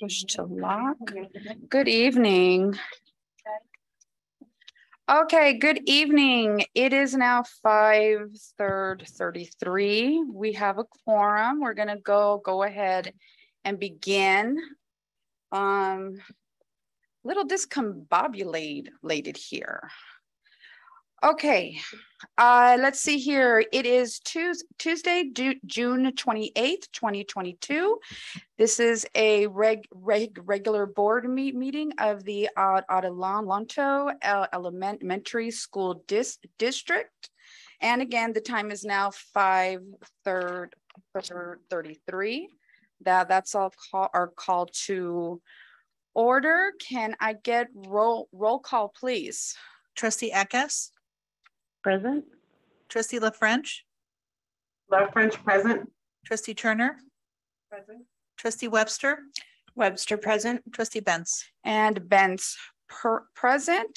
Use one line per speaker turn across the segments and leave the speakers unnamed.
Push to lock. Good evening. Okay, good evening. It is now five third thirty-three. We have a quorum. We're gonna go, go ahead and begin. Um, little discombobulated here. Okay, uh, let's see here. It is Tues- Tuesday, June twenty-eighth, twenty twenty-two. This is a reg, reg, regular board meet, meeting of the Adelanto El- Elementary School Dis- District. And again, the time is now five third, thirty-three. That, that's all call, our call to order. Can I get roll, roll call, please?
Trustee Eckes,
Present?
trustee La French,
La French present.
trustee Turner,
Present.
trustee Webster,
Webster present.
trustee Benz.
And Benz per, present.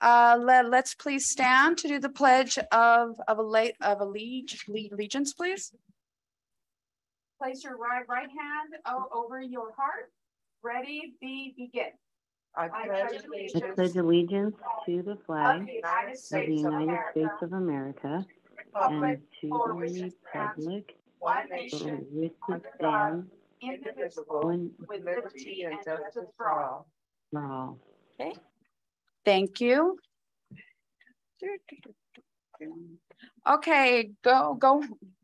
Uh, let, let's please stand to do the pledge of, of a late, of allege, allegiance, please. Place your right, right hand over your heart. Ready, be, begin.
I
I
pledge
pledge
I
allegiance
pledge allegiance to the
Of
flag
the United
of the
States of
United
America.
States of America
Republic
and to the republic
One
for
nation,
which it
under God,
stands,
indivisible,
one
with liberty and justice for all.
for all.
Thank you. Okay, go, go,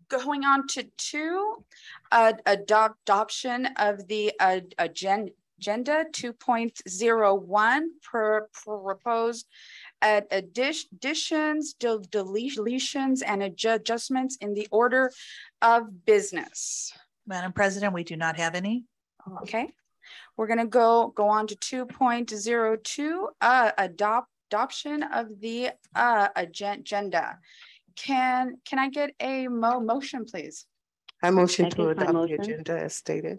going on to two, uh, adopt, adoption of the, uh, agen- agenda two point zero one per, proposed uh, additions, del- deletions, and adjustments in the order of business.
Madam President, we do not have any.
Okay, we're gonna go, go on to two point zero two, uh, adopt, adoption of the, uh, agenda. Can, can I get a mo- motion, please?
I motion to
Second my
adopt the agenda as stated.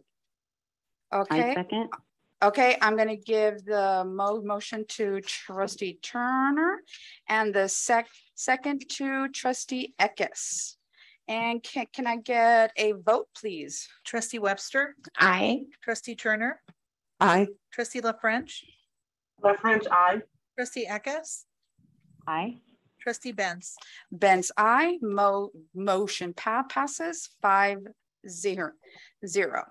I
Okay,
second.
Okay, I'm gonna give the mo- motion to trustee Turner and the sec, second to trustee Eckes. And can, can I get a vote, please?
Trustee Webster,
Aye.
trustee Turner,
Aye.
trustee La French,
Love aye.
trustee Eckes,
Aye.
trustee Benz.
Benz, I, mo- motion pa- passes five zero, zero.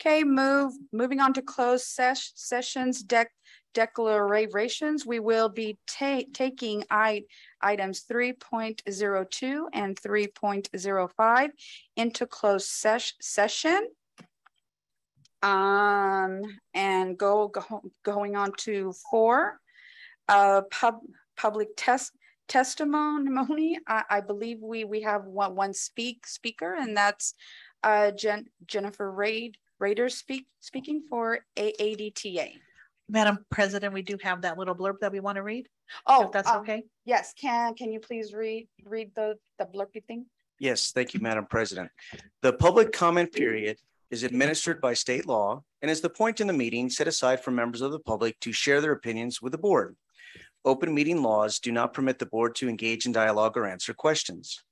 Okay, move, moving on to closed sesh- sessions, dec- declarations, we will be ta- taking I, items three point zero two and three point zero five into closed sesh- session. Um, and go, go, going on to four, uh, pub, public test, testimony. I, I believe we, we have one, one speak, speaker and that's uh, Jen, Jennifer Raid, Rader speak, speaking for AADTA.
Madam President, we do have that little blurb that we want to read,
Oh,
if that's
um,
okay.
Yes, can, can you please read, read the, the blurby thing?
Yes, thank you, Madam President. The public comment period is administered by state law and is the point in the meeting set aside for members of the public to share their opinions with the board. Open meeting laws do not permit the board to engage in dialogue or answer questions.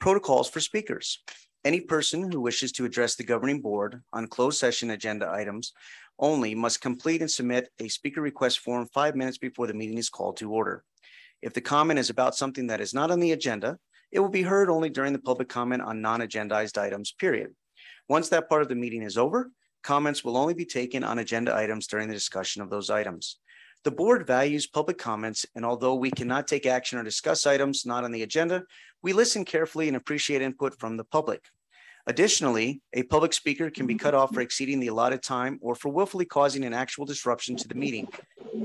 Protocols for speakers. Any person who wishes to address the governing board on closed session agenda items only must complete and submit a speaker request form five minutes before the meeting is called to order. If the comment is about something that is not on the agenda, it will be heard only during the public comment on non-agendized items, period. Once that part of the meeting is over, comments will only be taken on agenda items during the discussion of those items. The board values public comments, and although we cannot take action or discuss items not on the agenda, we listen carefully and appreciate input from the public. Additionally, a public speaker can be mm-hmm. cut off for exceeding the allotted time or for willfully causing an actual disruption to the meeting.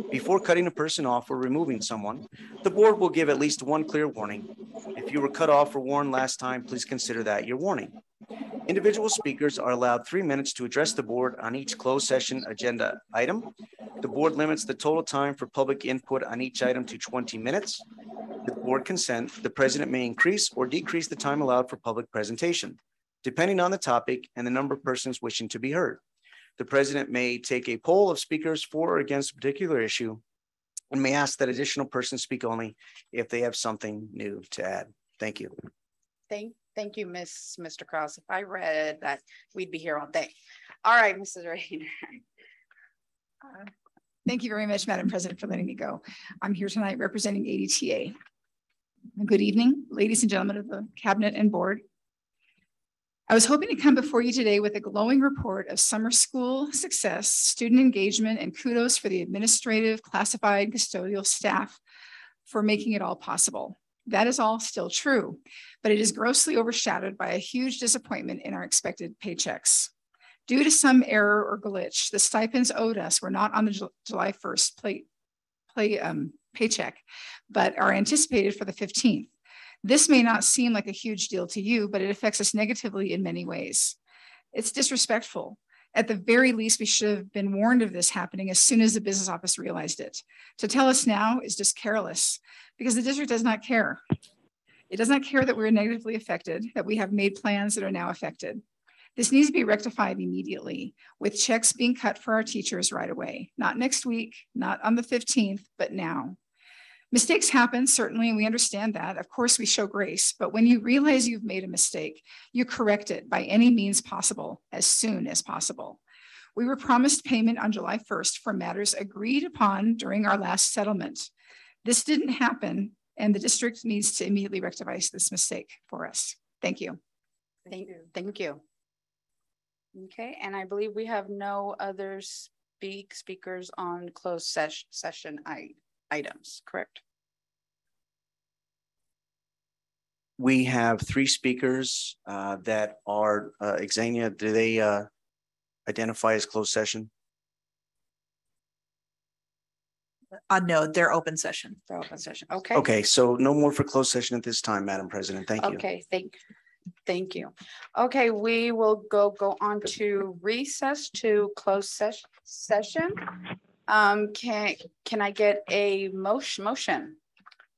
Before cutting a person off or removing someone, the board will give at least one clear warning. If you were cut off or warned last time, please consider that your warning. Individual speakers are allowed three minutes to address the board on each closed session agenda item. The board limits the total time for public input on each item to 20 minutes. With board consent, the president may increase or decrease the time allowed for public presentation, depending on the topic and the number of persons wishing to be heard. The president may take a poll of speakers for or against a particular issue and may ask that additional persons speak only if they have something new to add. Thank you.
Thank, thank you, Miss, Mr. Kraus. If I read that, we'd be here all day. All right, Mrs. Rayner.
Uh, Thank you very much, Madam President, for letting me go. I'm here tonight representing ADTA. Good evening, ladies and gentlemen of the cabinet and board. I was hoping to come before you today with a glowing report of summer school success, student engagement, and kudos for the administrative, classified, custodial staff for making it all possible. That is all still true, but it is grossly overshadowed by a huge disappointment in our expected paychecks. Due to some error or glitch, the stipends owed us were not on the July 1st play, play, um, paycheck, but are anticipated for the 15th. This may not seem like a huge deal to you, but it affects us negatively in many ways. It's disrespectful. At the very least, we should have been warned of this happening as soon as the business office realized it. To tell us now is just careless because the district does not care. It does not care that we're negatively affected, that we have made plans that are now affected. This needs to be rectified immediately with checks being cut for our teachers right away, not next week, not on the 15th, but now. Mistakes happen, certainly, and we understand that. Of course, we show grace, but when you realize you've made a mistake, you correct it by any means possible as soon as possible. We were promised payment on July 1st for matters agreed upon during our last settlement. This didn't happen, and the district needs to immediately rectify this mistake for us. Thank you.
Thank, you. thank you. Okay, and I believe we have no other speak, speakers on closed sesh, session i- items, correct?
We have three speakers uh, that are, uh, Xenia, do they uh, identify as closed session?
Uh, no, they're open session.
They're open session, okay?
Okay, so no more for closed session at this time, Madam President. Thank you.
Okay, thank, thank you. Okay, we will go, go on to recess to close session, session. Um, can, can I get a motion, motion?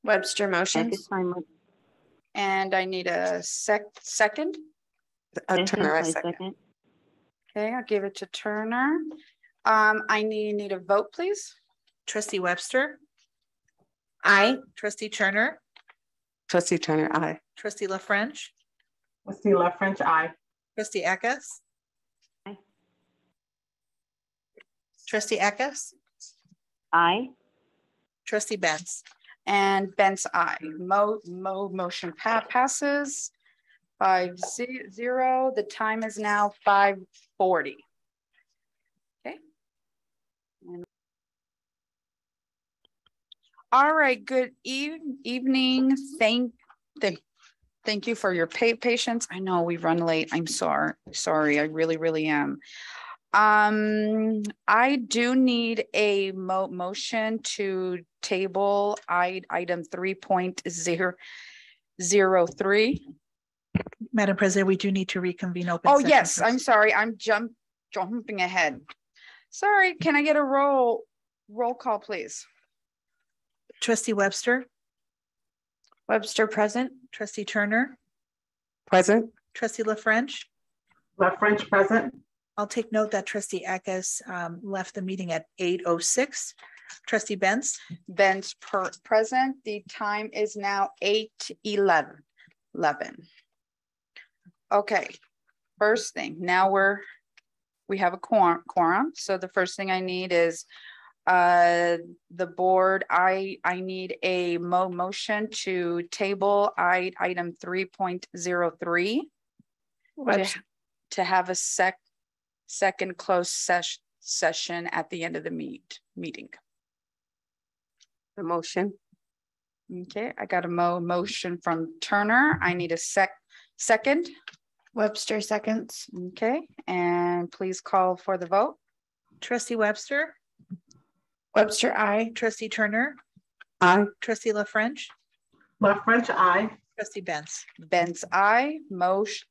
Webster
At
motions.
this time, would-
And I need a sec, second.
Uh, Turner, I
I
second.
second.
Okay, I'll give it to Turner. Um, I need, need a vote, please.
Trustee Webster,
Aye.
trustee Turner,
Trustee Turner, aye.
trustee La French,
Trustee La French, aye.
trustee Eckes.
Aye.
Trustee Eckes,
Aye.
trustee Benz.
And Benz I. Mo, mo, motion pa- passes. Five ze- zero. The time is now five forty. Okay. And- All right, good eve- evening. Thank, thank, thank you for your pa- patience. I know we run late. I'm sorry, sorry. I really, really am. Um, I do need a mo- motion to table I, item three point zero zero three.
Madam President, we do need to reconvene open.
Oh,
session
yes,
first.
I'm sorry. I'm jump, jumping ahead. Sorry, can I get a roll, roll call, please?
Trustee Webster,
Webster present.
trustee Turner,
Present?
trustee La French.
La French, present?
I'll take note that trustee Eckes um, left the meeting at eight oh six. Trustee Benz,
Ben's per, present. The time is now eight eleven, eleven. Okay, first thing, now we're, we have a quorum, quorum. So the first thing I need is uh, the board, I, I need a mo- motion to table I, item three point zero three.
Webster,
To have a sec, second closed sesh, session at the end of the meet, meeting.
The motion?
Okay, I got a mo- motion from Turner. I need a sec, second.
Webster seconds.
Okay, and please call for the vote.
trustee Webster,
Webster, I.
trustee Turner,
Aye.
trustee La French,
La French, aye.
trustee Benz.
Ben's I, motion,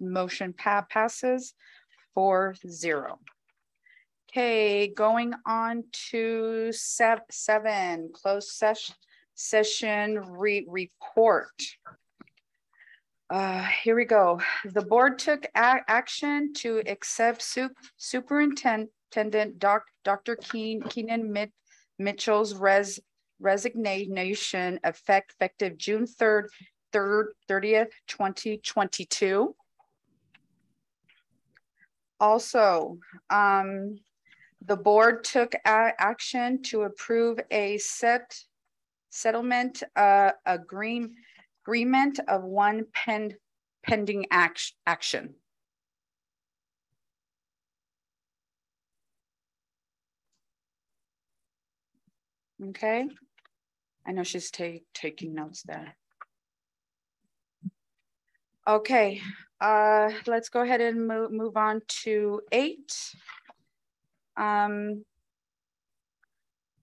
motion pa- passes four zero. Okay, going on to sev- seven, closed session, session re- report. Uh, here we go. The board took action to accept sup- superintendent Doc, Dr. Keen, Keenan Mit- Mitchell's res, resignation effect- effective June third, third, thirtieth, twenty twenty-two. Also, um, the board took action to approve a set settlement, uh, agreement, agreement of one pen, pending act, action. Okay, I know she's ta- taking notes there. Okay, uh, let's go ahead and move, move on to eight. Um.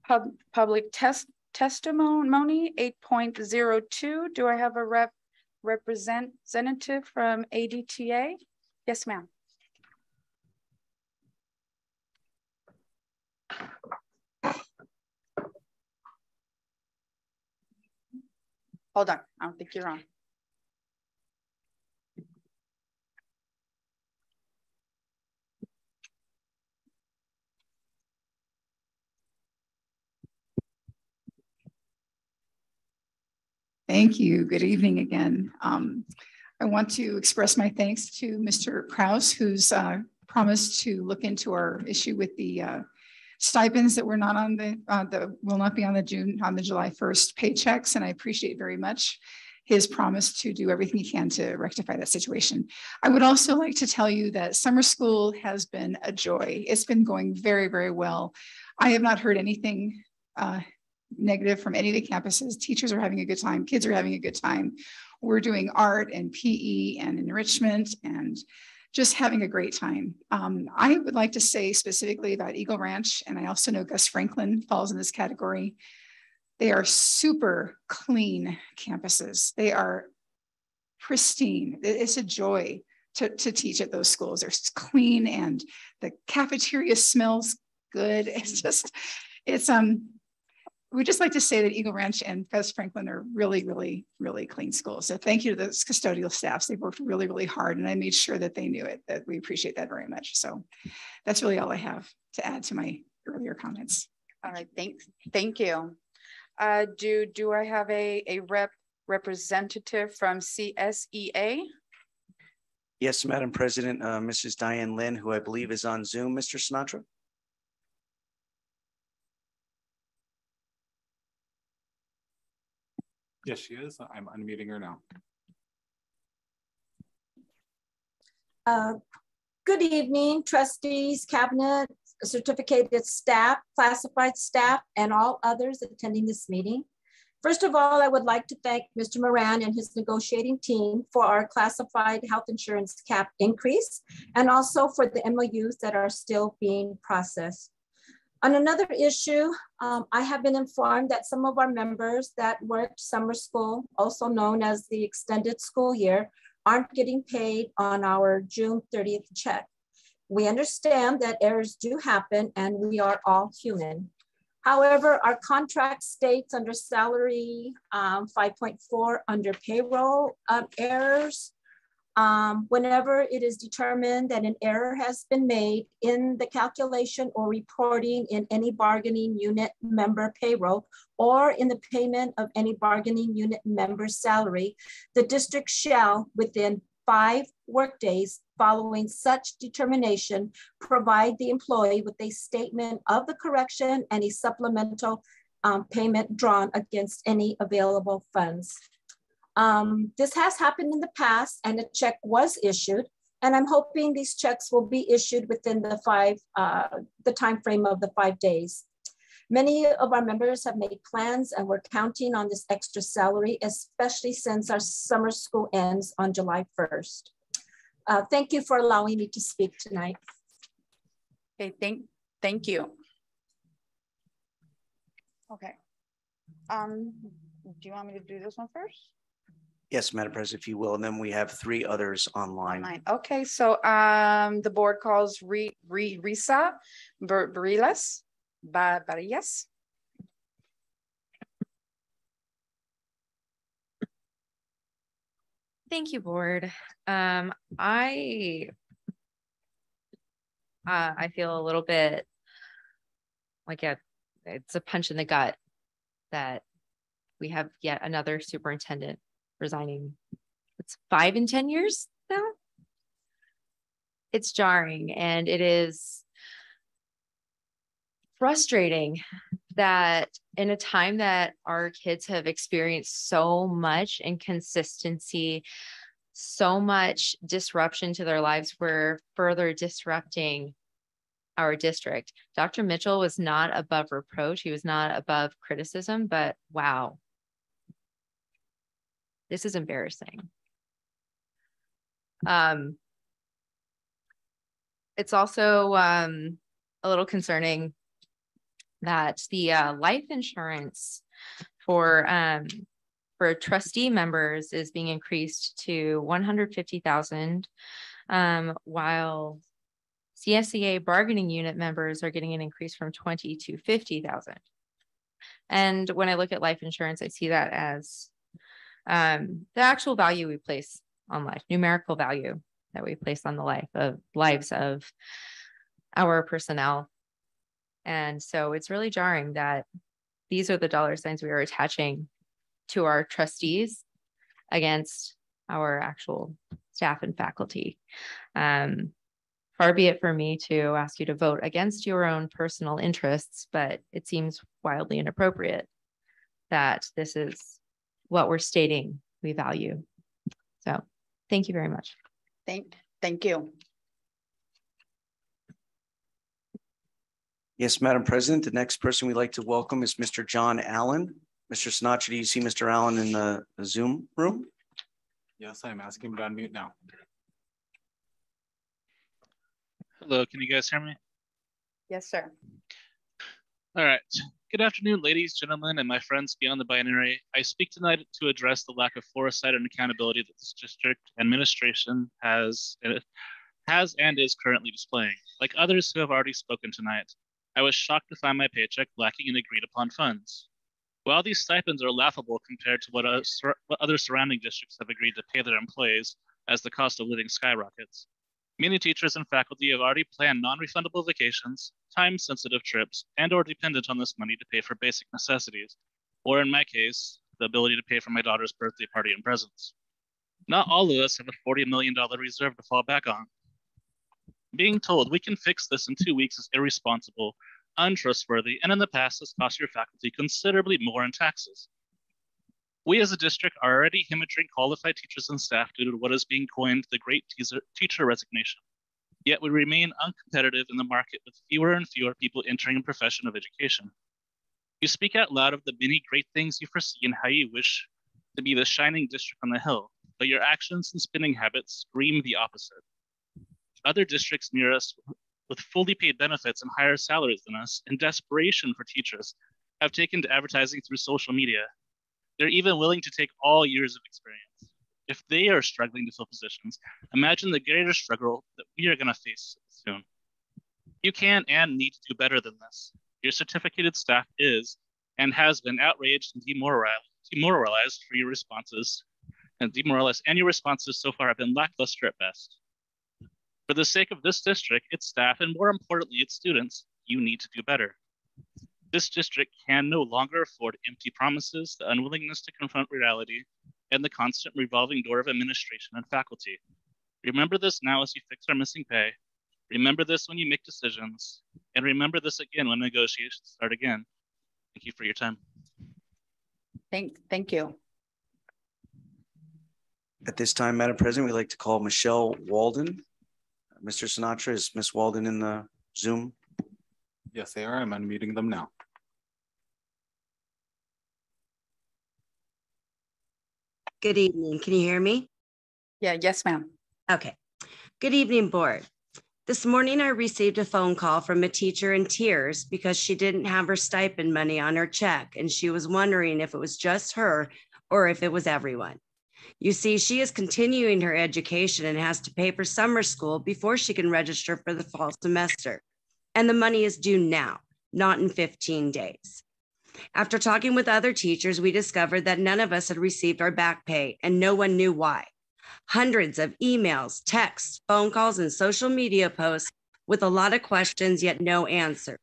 Pub, public test, testimony, eight point zero two, do I have a rep, representative from ADTA? Yes, ma'am. Hold on, I don't think you're on.
Thank you. Good evening again. Um, I want to express my thanks to Mr. Kraus, who's uh, promised to look into our issue with the uh, stipends that were not on the, uh, will not be on the June, on the July 1st paychecks. And I appreciate very much his promise to do everything he can to rectify that situation. I would also like to tell you that summer school has been a joy. It's been going very, very well. I have not heard anything uh, negative from any of the campuses. Teachers are having a good time. Kids are having a good time. We're doing art and PE and enrichment and just having a great time. Um, I would like to say specifically about Eagle Ranch, and I also know Gus Franklin falls in this category. They are super clean campuses. They are pristine. It's a joy to, to teach at those schools. They're clean and the cafeteria smells good. It's just, it's um we just like to say that Eagle Ranch and Gus Franklin are really, really, really clean schools. So thank you to those custodial staffs. They've worked really, really hard and I made sure that they knew it, that we appreciate that very much. So that's really all I have to add to my earlier comments.
All right, thanks. Thank you. Uh, do, do I have a, a rep representative from CSEA?
Yes, Madam President, uh, Mrs. Diane Lynn, who I believe is on Zoom, Mr. Sinatra.
Yes, she is. I'm unmuting her now.
Uh, good evening, trustees, cabinet, certificated staff, classified staff, and all others attending this meeting. First of all, I would like to thank Mr. Moran and his negotiating team for our classified health insurance cap increase and also for the MOUs that are still being processed. On another issue, um, I have been informed that some of our members that worked summer school, also known as the extended school year, aren't getting paid on our June 30th check. We understand that errors do happen and we are all human. However, our contract states under salary um, 5.4 under payroll um, errors, um, whenever it is determined that an error has been made in the calculation or reporting in any bargaining unit member payroll or in the payment of any bargaining unit member salary, the district shall, within five workdays following such determination, provide the employee with a statement of the correction and a supplemental um, payment drawn against any available funds. Um, this has happened in the past and a check was issued and I'm hoping these checks will be issued within the five, uh, the time frame of the five days. Many of our members have made plans and we're counting on this extra salary, especially since our summer school ends on July 1st. Uh, thank you for allowing me to speak tonight.
Okay, thank, thank you. Okay. Um, do you want me to do this one first?
Yes, Madam President, if you will, and then we have three others online.
Online. Okay, so um, the board calls Re, Re, Risa Bar Barillas, ba Barillas.
Thank you, board. Um, I uh, I feel a little bit like a, it's a punch in the gut that we have yet another superintendent resigning. It's five and 10 years now. it's jarring and it is frustrating that in a time that our kids have experienced so much inconsistency, so much disruption to their lives, we're further disrupting our district. Dr. Mitchell was not above reproach. He was not above criticism, but wow. This is embarrassing. Um, it's also um, a little concerning that the uh, life insurance for um, for trustee members is being increased to 150,000 um, while CSEA bargaining unit members are getting an increase from 20 to 50,000. And when I look at life insurance, I see that as um, the actual value we place on life, numerical value that we place on the life of lives of our personnel and so it's really jarring that these are the dollar signs we are attaching to our trustees against our actual staff and faculty. Um, far be it for me to ask you to vote against your own personal interests, but it seems wildly inappropriate that this is what we're stating we value. So thank you very much.
Thank, thank you.
Yes, Madam President, the next person we'd like to welcome is Mr. John Allen. Mr. Sinatra, do you see Mr. Allen in the Zoom room?
Yes, I'm asking him to unmute now.
Hello, can you guys hear me?
Yes, sir.
All right. Good afternoon, ladies, gentlemen, and my friends beyond the binary. I speak tonight to address the lack of foresight and accountability that this district administration has, has and is currently displaying. Like others who have already spoken tonight, I was shocked to find my paycheck lacking in agreed upon funds. While these stipends are laughable compared to what, what other surrounding districts have agreed to pay their employees as the cost of living skyrockets, many teachers and faculty have already planned non-refundable vacations, time-sensitive trips, and or dependent on this money to pay for basic necessities, or in my case, the ability to pay for my daughter's birthday party and presents. Not all of us have a $40 million reserve to fall back on. Being told we can fix this in two weeks is irresponsible, untrustworthy, and in the past has cost your faculty considerably more in taxes. We as a district are already hemorrhaging qualified teachers and staff due to what is being coined the great teaser, teacher resignation. Yet we remain uncompetitive in the market with fewer and fewer people entering the profession of education. You speak out loud of the many great things you foresee and how you wish to be the shining district on the hill, but your actions and spending habits scream the opposite. Other districts near us with fully paid benefits and higher salaries than us, in desperation for teachers, have taken to advertising through social media. They're even willing to take all years of experience. If they are struggling to fill positions, imagine the greater struggle that we are going to face soon. You can and need to do better than this. Your certificated staff is and has been outraged and demoralized, for your responses and demoralized, and your responses so far have been lackluster at best. For the sake of this district, its staff, and more importantly, its students, you need to do better. This district can no longer afford empty promises, the unwillingness to confront reality, and the constant revolving door of administration and faculty. Remember this now as you fix our missing pay. Remember this when you make decisions, and remember this again when negotiations start again. Thank you for your time.
Thank, thank you.
At this time, Madam President, we'd like to call Michelle Walden Mr. Sinatra, is Ms. Walden in the Zoom?
Yes, they are. I'm unmuting them now.
Good evening. Can you hear me?
Yeah, yes, ma'am.
Okay. Good evening, board. This morning, I received a phone call from a teacher in tears because she didn't have her stipend money on her check and she was wondering if it was just her or if it was everyone. You see, she is continuing her education and has to pay for summer school before she can register for the fall semester. And the money is due now, not in 15 days. After talking with other teachers, we discovered that none of us had received our back pay and no one knew why. Hundreds of emails, texts, phone calls, and social media posts with a lot of questions, yet no answer.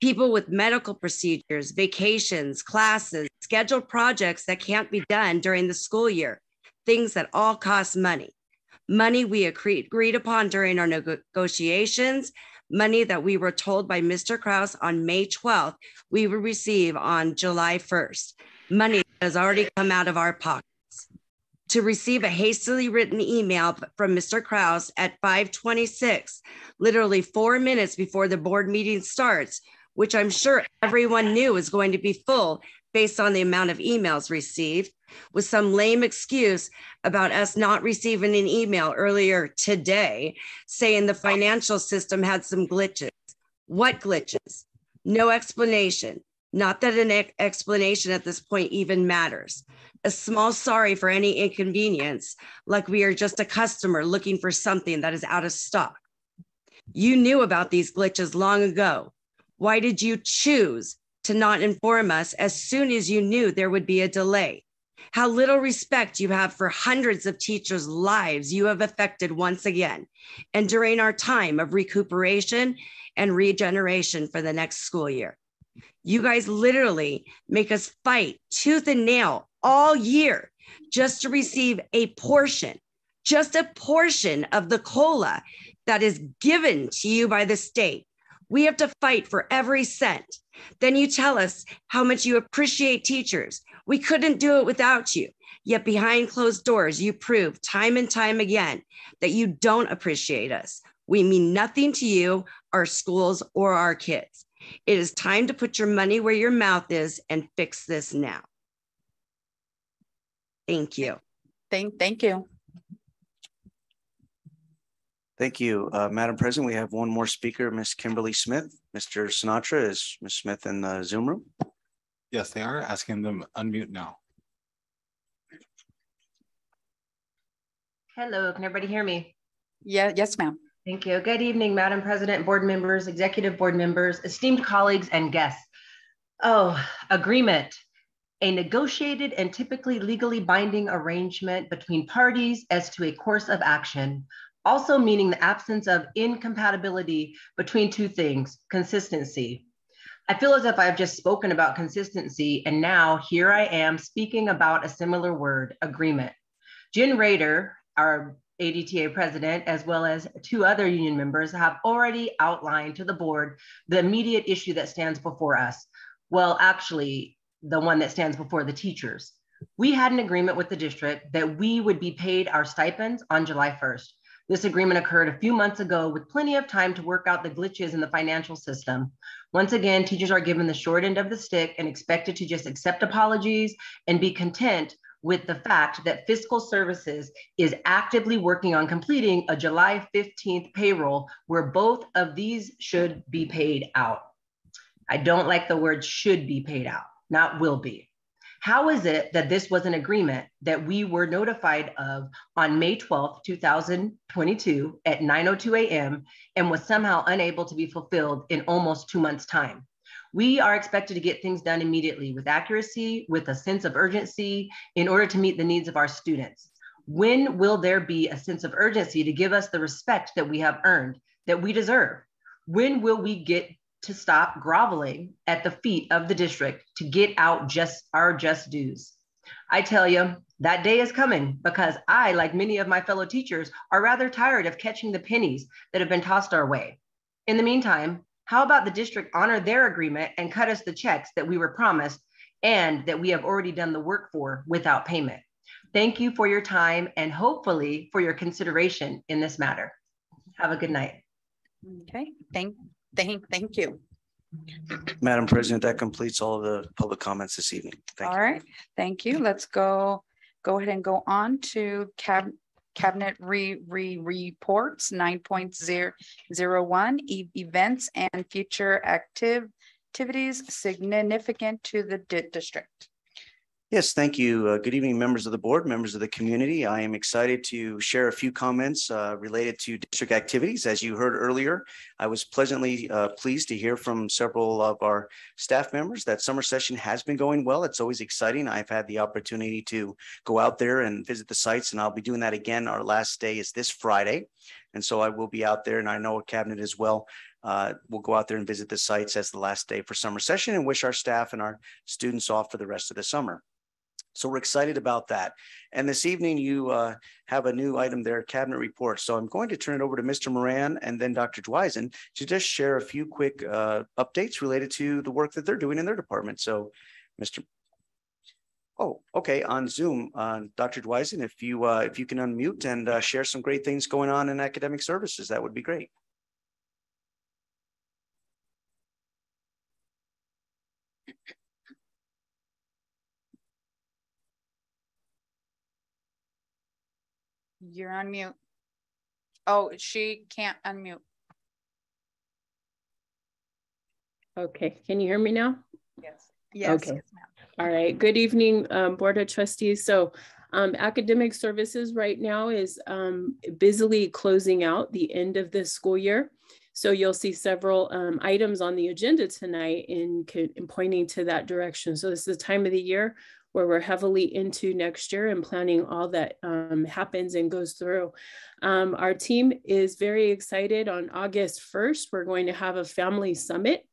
People with medical procedures, vacations, classes, scheduled projects that can't be done during the school year things that all cost money. money we agreed agreed upon during our negotiations, money that we were told by Mr. Kraus on May 12th we would receive on July 1st. Money has already come out of our pockets. To receive a hastily written email from Mr. Kraus at 526, literally four minutes before the board meeting starts, which I'm sure everyone knew was going to be full based on the amount of emails received, with some lame excuse about us not receiving an email earlier today saying the financial system had some glitches. What glitches? No explanation. Not that an ex- explanation at this point even matters. A small sorry for any inconvenience, like we are just a customer looking for something that is out of stock. You knew about these glitches long ago. Why did you choose to not inform us as soon as you knew there would be a delay? How little respect you have for hundreds of teachers' lives you have affected once again, and during our time of recuperation and regeneration for the next school year. You guys literally make us fight tooth and nail all year just to receive a portion, just a portion of the COLA that is given to you by the state. We have to fight for every cent. Then you tell us how much you appreciate teachers. We couldn't do it without you. Yet behind closed doors, you prove time and time again that you don't appreciate us. We mean nothing to you, our schools, or our kids. It is time to put your money where your mouth is and fix this now. Thank you.
Thank, thank you.
Thank you, uh, Madam President. We have one more speaker, Ms. Kimberly Smith. Mr. Sinatra, is Ms. Smith in the Zoom room?
Yes, they are asking them unmute now.
Hello, can everybody hear me?
Yeah, yes, ma'am.
Thank you. Good evening, Madam President, board members, executive board members, esteemed colleagues and guests. Oh, agreement, a negotiated and typically legally binding arrangement between parties as to a course of action, also meaning the absence of incompatibility between two things, consistency. I feel as if I've just spoken about consistency, and now here I am speaking about a similar word, agreement. Jen Rader, our ADTA president, as well as two other union members, have already outlined to the board the immediate issue that stands before us. Well, actually, the one that stands before the teachers. We had an agreement with the district that we would be paid our stipends on July 1st. This agreement occurred a few months ago with plenty of time to work out the glitches in the financial system. Once again, teachers are given the short end of the stick and expected to just accept apologies and be content with the fact that fiscal services is actively working on completing a July 15th payroll where both of these should be paid out. I don't like the word should be paid out, not will be. How is it that this was an agreement that we were notified of on May 12th, 2022 at 9.02 a.m. and was somehow unable to be fulfilled in almost two months time? We are expected to get things done immediately with accuracy, with a sense of urgency in order to meet the needs of our students. When will there be a sense of urgency to give us the respect that we have earned, that we deserve? When will we get to stop groveling at the feet of the district to get out just our just dues. I tell you, that day is coming because I, like many of my fellow teachers, are rather tired of catching the pennies that have been tossed our way. In the meantime, how about the district honor their agreement and cut us the checks that we were promised and that we have already done the work for without payment? Thank you for your time and hopefully for your consideration in this matter. Have a good night.
Okay, thank, thank, thank you.
Madam President, that completes all of the public comments this evening. Thank
All
you.
right, thank you. Let's go, go ahead and go on to cab, cabinet re, re, reports nine point zero, zero one, e- events and future active, activities significant to the di- district.
Yes, thank you. Uh, Good evening, members of the board, members of the community. I am excited to share a few comments uh, related to district activities. As you heard earlier, I was pleasantly uh, pleased to hear from several of our staff members that summer session has been going well. It's always exciting. I've had the opportunity to go out there and visit the sites, and I'll be doing that again. Our last day is this Friday. And so I will be out there, and I know a cabinet as well. Uh, We'll go out there and visit the sites as the last day for summer session and wish our staff and our students off for the rest of the summer. So we're excited about that. And this evening you uh, have a new item there, cabinet report. So I'm going to turn it over to Mr. Moran and then Dr. Dwyzen to just share a few quick uh, updates related to the work that they're doing in their department. So Mr. Oh, okay, on Zoom, uh, Dr. Dwyzen, if you uh, if you can unmute and uh, share some great things going on in academic services, that would be great.
You're on mute. Oh, she can't unmute.
Okay, can you hear me now?
Yes. Yes.
Okay. All right. Good evening, um, Board of Trustees. So um, academic services right now is um, busily closing out the end of this school year. So you'll see several um, items on the agenda tonight in, in pointing to that direction. So this is the time of the year where we're heavily into next year and planning all that um, happens and goes through. Um, our team is very excited. On August 1st, we're going to have a family summit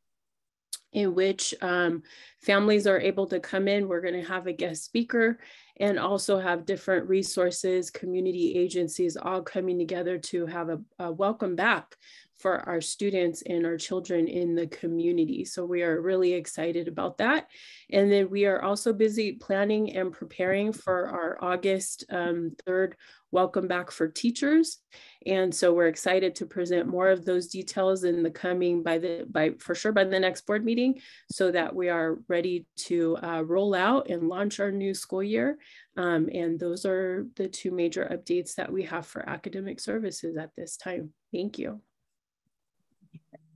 in which um, families are able to come in. We're going to have a guest speaker and also have different resources, community agencies all coming together to have a, a welcome back for our students and our children in the community. So we are really excited about that. And then we are also busy planning and preparing for our August um, 3rd welcome back for teachers. And so we're excited to present more of those details in the coming by the by for sure by the next board meeting so that we are ready to uh, roll out and launch our new school year. Um, and those are the two major updates that we have for academic services at this time. Thank you.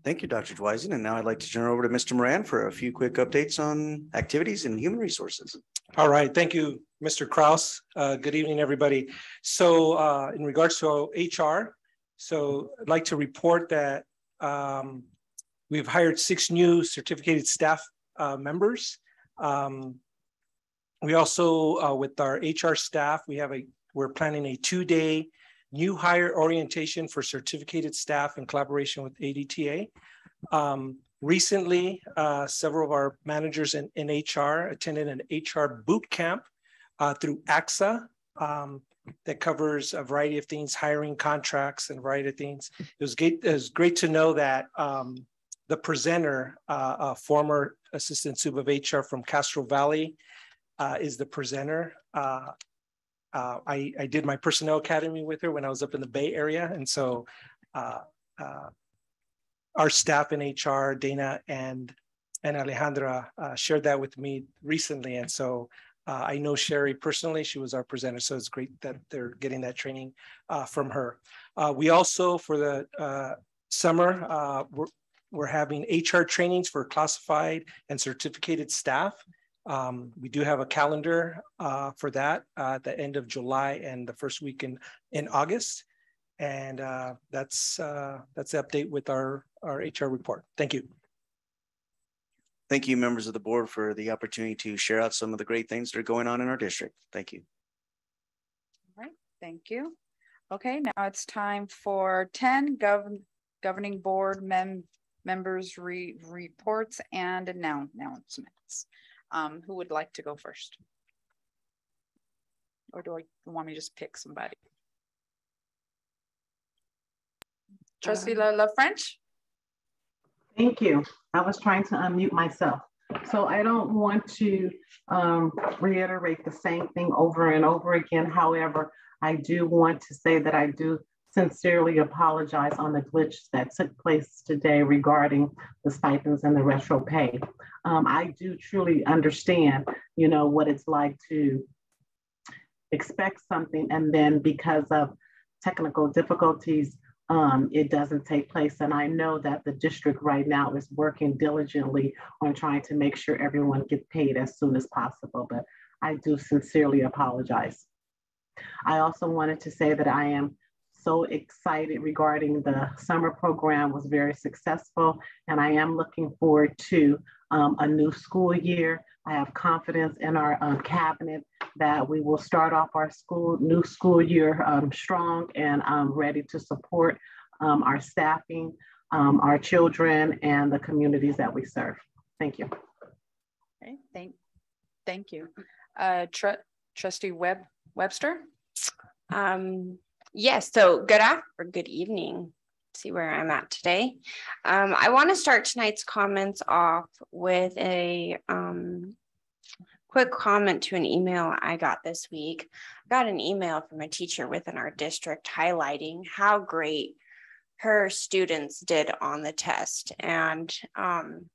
Thank you, Dr. Dwyzen. And now I'd like to turn over to Mr. Moran for a few quick updates on activities and human resources.
All right. Thank you, Mr. Kraus. Uh, good evening, everybody. So uh, in regards to HR, so I'd like to report that um, we've hired six new certificated staff uh, members. Um, we also, uh, with our HR staff, we have a, we're planning a two-day new hire orientation for certificated staff in collaboration with ADTA. Um, recently, uh, several of our managers in, in, HR attended an HR boot camp uh, through ACSA um, that covers a variety of things, hiring contracts and a variety of things. It was great, it was great to know that um, the presenter, uh, a former assistant sub of HR from Castro Valley, uh, is the presenter. Uh, I, I did my personnel academy with her when I was up in the Bay Area. And so uh, uh, our staff in HR, Dana and, and Alejandra uh, shared that with me recently. And so uh, I know Sherry personally, she was our presenter. So it's great that they're getting that training from her. we also, for the summer, we're, we're having HR trainings for classified and certificated staff. Um, we do have a calendar uh, for that uh, at the end of July and the first week in, in August. And uh, that's uh, that's the update with our, our HR report. Thank you.
Thank you, members of the board, for the opportunity to share out some of the great things that are going on in our district. Thank you.
All right, thank you. Okay, now it's time for 10 gov governing board mem members re reports and announcements. Um, who would like to go first? Or do I want me to just pick somebody? Trustee um, La, La French?
Thank you. I was trying to unmute myself. So I don't want to um, reiterate the same thing over and over again. However, I do want to say that I do sincerely apologize on the glitch that took place today regarding the stipends and the retro pay. Um, I do truly understand, you know, what it's like to expect something and then because of technical difficulties, um, it doesn't take place. And I know that the district right now is working diligently on trying to make sure everyone gets paid as soon as possible, but I do sincerely apologize. I also wanted to say that I am so excited regarding the summer program was very successful and I am looking forward to um, a new school year. I have confidence in our um, cabinet that we will start off our school new school year um, strong and um, ready to support um, our staffing, um, our children, and the communities that we serve. Thank you.
Okay, thank, thank you. Uh, tr trustee Web Webster.
Um, yes, so good afternoon, or good evening. See where I'm at today. Um, I want to start tonight's comments off with a um, quick comment to an email I got this week. I got an email from a teacher within our district highlighting how great her students did on the test. And um,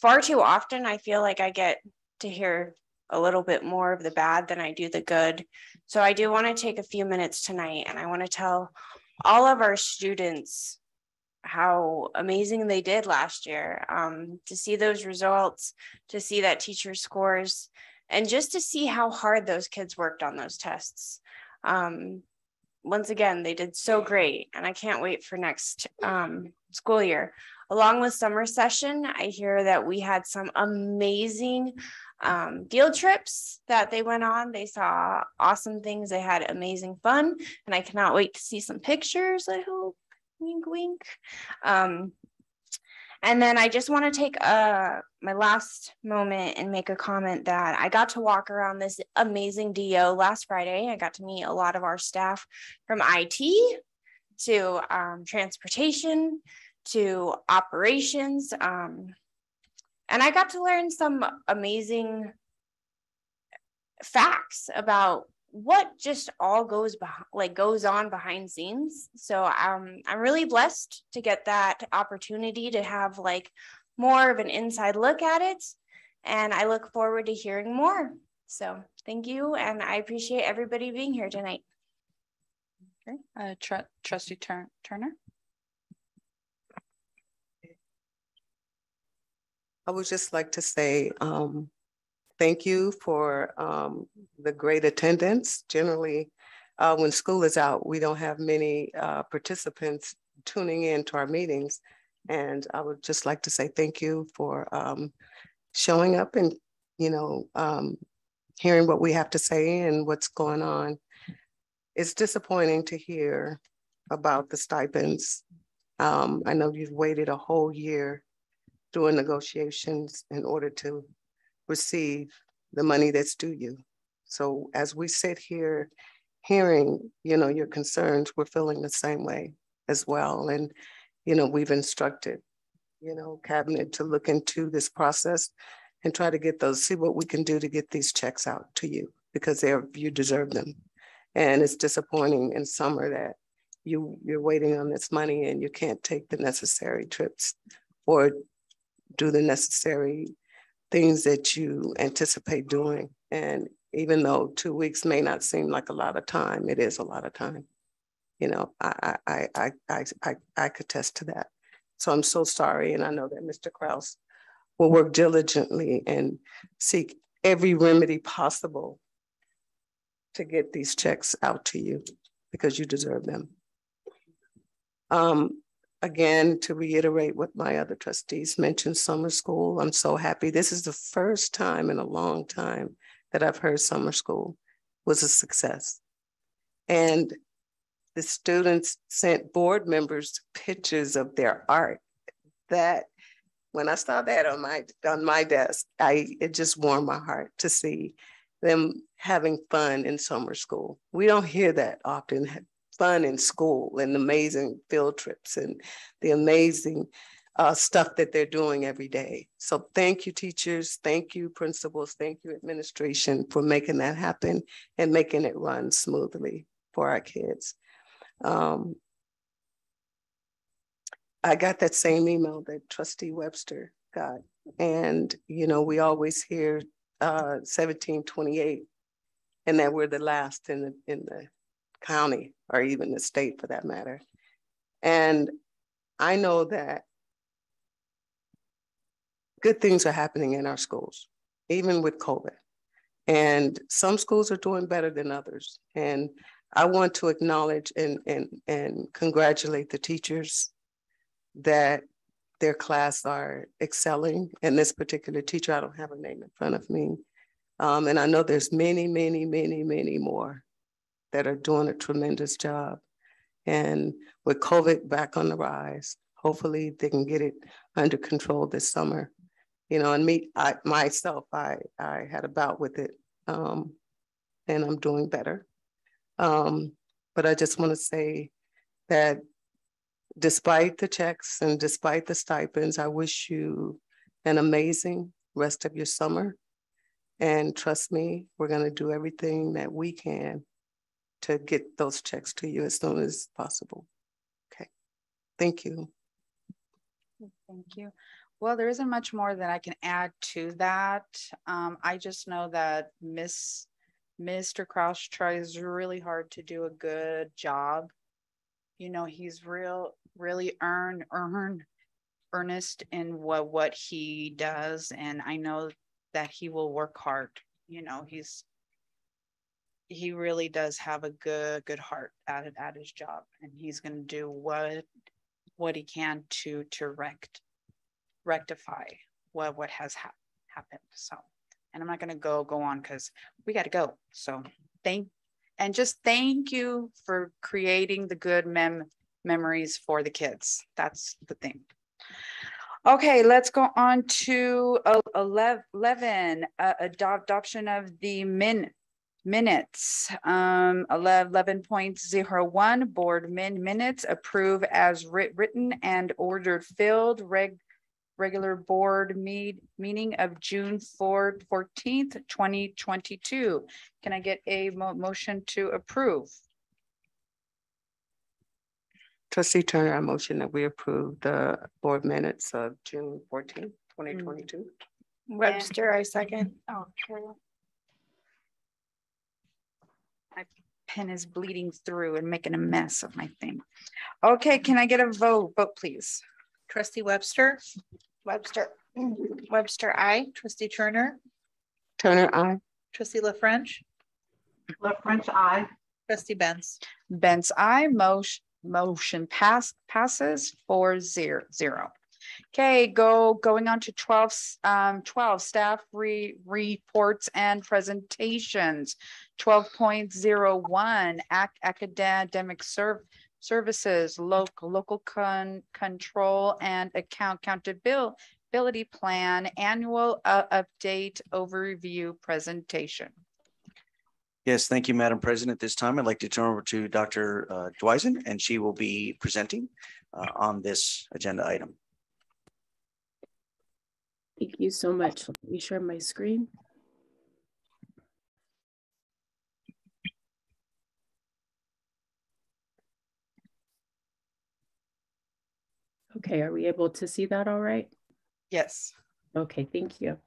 far too often, I feel like I get to hear a little bit more of the bad than I do the good. So I do want to take a few minutes tonight and I want to tell all of our students how amazing they did last year. Um, to see those results, to see that teacher scores, and just to see how hard those kids worked on those tests. Um, once again, they did so great, and I can't wait for next um, school year. Along with summer session, I hear that we had some amazing um, field trips that they went on. They saw awesome things. They had amazing fun, and I cannot wait to see some pictures. I hope. Wink, wink. Um, and then I just want to take uh, my last moment and make a comment that I got to walk around this amazing DO last Friday. I got to meet a lot of our staff from IT to um, transportation to operations. Um, and I got to learn some amazing facts about what just all goes behind like goes on behind scenes. So um i'm really blessed to get that opportunity to have like more of an inside look at it. And i look forward to hearing more. So thank you. And i appreciate everybody being here tonight.
Okay uh tr trustee Tur turner
I would just like to say um, thank you for um, the great attendance. Generally, uh, when school is out, we don't have many uh, participants tuning in to our meetings. And I would just like to say thank you for um, showing up and, you know, um, hearing what we have to say and what's going on. It's disappointing to hear about the stipends. Um, I know you've waited a whole year doing negotiations in order to receive the money that's due you. So as we sit here hearing, you know, your concerns, we're feeling the same way as well. And, you know, we've instructed, you know, cabinet to look into this process and try to get those, see what we can do to get these checks out to you because they're, you deserve them. And it's disappointing in summer that you, you're waiting on this money and you can't take the necessary trips or do the necessary things that you anticipate doing. And even though two weeks may not seem like a lot of time, it is a lot of time. You know, I I I I I, I could attest to that. So I'm so sorry, and I know that Mr. Kraus will work diligently and seek every remedy possible to get these checks out to you because you deserve them. Um, again, to reiterate what my other trustees mentioned, summer school, I'm so happy. This is the first time in a long time that I've heard summer school was a success. And the students sent board members pictures of their art that when I saw that on my on my desk, I it just warmed my heart to see them having fun in summer school. We don't hear that often fun in school and amazing field trips and the amazing uh, stuff that they're doing every day. So thank you, teachers. Thank you, principals. Thank you, administration, for making that happen and making it run smoothly for our kids. Um, I got that same email that Trustee Webster got. And, you know, we always hear uh, 1728 and that we're the last in the, in the county or even the state for that matter. And I know that good things are happening in our schools, even with COVID. And some schools are doing better than others. And I want to acknowledge and, and, and congratulate the teachers that their class are excelling. And this particular teacher, I don't have a name in front of me. Um, and I know there's many, many, many, many more that are doing a tremendous job. And with COVID back on the rise, hopefully they can get it under control this summer you know, and me, I myself, I I had a bout with it, um, and I'm doing better. Um, but I just want to say that despite the checks and despite the stipends, I wish you an amazing rest of your summer. And trust me, we're going to do everything that we can to get those checks to you as soon as possible. Okay. Thank you.
Thank you. Well, there isn't much more that I can add to that. Um, I just know that Miss Mr. Kraus tries really hard to do a good job. You know, he's real, really earn, earn, earnest in what what he does, and I know that he will work hard. You know, he's he really does have a good good heart at it at his job, and he's going to do what what he can to to rect rectify what what has ha- happened. So, and I'm not going to go go on because we got to go. So thank and just thank you for creating the good mem memories for the kids. That's the thing. Okay, let's go on to 11, uh, adoption of the min minutes. Um, 11.01 board min minutes approve as writ written and ordered filled reg regular board meet meeting of June 4, 14th, 2022. Can I get a mo motion to approve?
Trustee Turner, I motion that we approve the board minutes of June 14th, 2022.
Webster, I second. Okay. My pen is bleeding through and making a mess of my thing. Okay, can I get a vote? Vote, please.
Trustee Webster.
Webster. Webster, I.
Trustee Turner.
Turner, I.
Trustee La French.
La I.
Trustee Benz.
Benz, I. Motion motion pass passes four zero zero. Okay, go going on to 12, um, 12 staff re, reports and presentations. 12.01 ac academic serv services, local local con control and account accountability plan annual uh, update overview presentation.
Yes, thank you, Madam President. At this time, I'd like to turn over to Dr. Uh, Dweisen, and she will be presenting uh, on this agenda item.
Thank you so much. Let me share my screen. Okay, are we able to see that all right?
Yes.
Okay, thank you.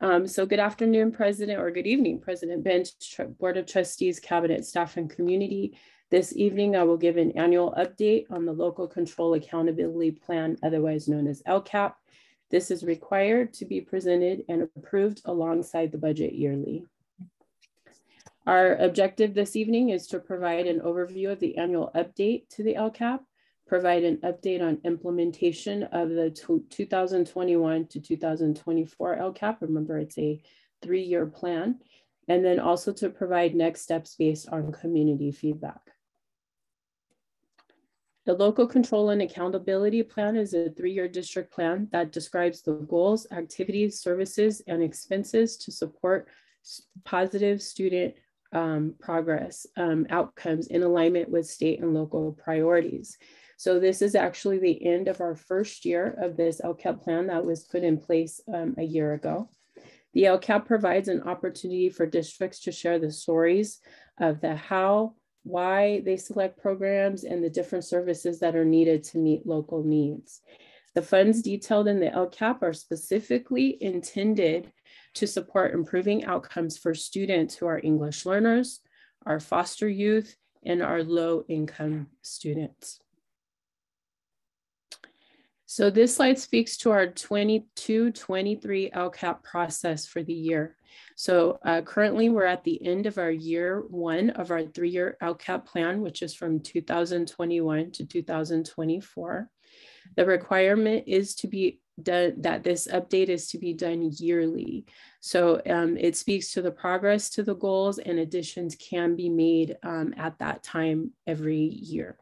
Um, so good afternoon, President, or good evening, President Benz, Board of Trustees, Cabinet, staff, and community. This evening, I will give an annual update on the Local Control Accountability Plan, otherwise known as LCAP. This is required to be presented and approved alongside the budget yearly. Our objective this evening is to provide an overview of the annual update to the LCAP, provide an update on implementation of the 2021 to 2024 LCAP. Remember, it's a three-year plan. And then also to provide next steps based on community feedback. The local control and accountability plan is a three-year district plan that describes the goals, activities, services, and expenses to support positive student um, progress um, outcomes in alignment with state and local priorities. So this is actually the end of our first year of this LCAP plan that was put in place um, a year ago. The LCAP provides an opportunity for districts to share the stories of the how, why they select programs and the different services that are needed to meet local needs. The funds detailed in the LCAP are specifically intended to support improving outcomes for students who are English learners, our foster youth, and our low income students. So this slide speaks to our 22-23 LCAP process for the year. So uh, currently we're at the end of our year one of our three-year LCAP plan, which is from 2021 to 2024. The requirement is to be done, that this update is to be done yearly. So um, it speaks to the progress to the goals and additions can be made um, at that time every year.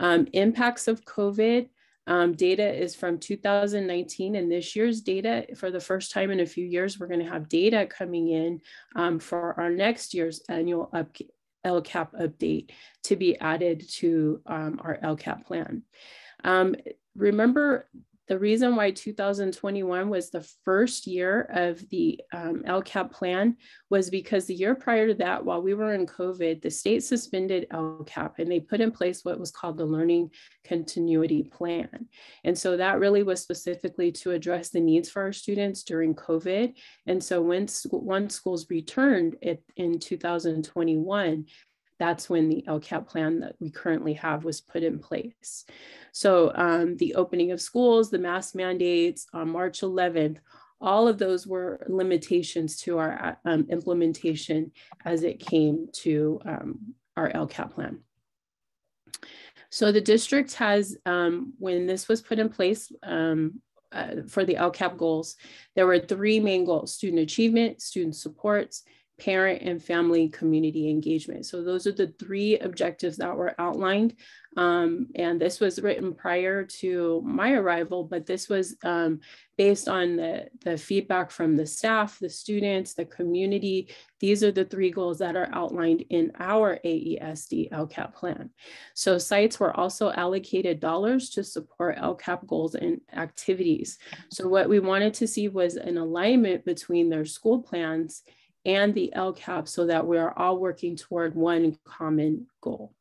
Um, impacts of COVID Um, data is from 2019 and this year's data for the first time in a few years, we're gonna have data coming in um, for our next year's annual up LCAP update to be added to um, our LCAP plan. Um, remember the reason why 2021 was the first year of the um, LCAP plan was because the year prior to that, while we were in COVID, the state suspended LCAP and they put in place what was called the Learning Continuity Plan. And so that really was specifically to address the needs for our students during COVID. And so when, once schools returned it, in 2021, that's when the LCAP plan that we currently have was put in place. So um, the opening of schools, the mask mandates on March 11th, all of those were limitations to our um, implementation as it came to um, our LCAP plan. So the district has, um, when this was put in place, um, uh, for the LCAP goals, there were three main goals, student achievement, student supports, parent and family community engagement. So those are the three objectives that were outlined. Um, and this was written prior to my arrival, but this was um, based on the, the feedback from the staff, the students, the community. These are the three goals that are outlined in our AESD LCAP plan. So sites were also allocated dollars to support LCAP goals and activities. So what we wanted to see was an alignment between their school plans and the LCAP so that we are all working toward one common goal.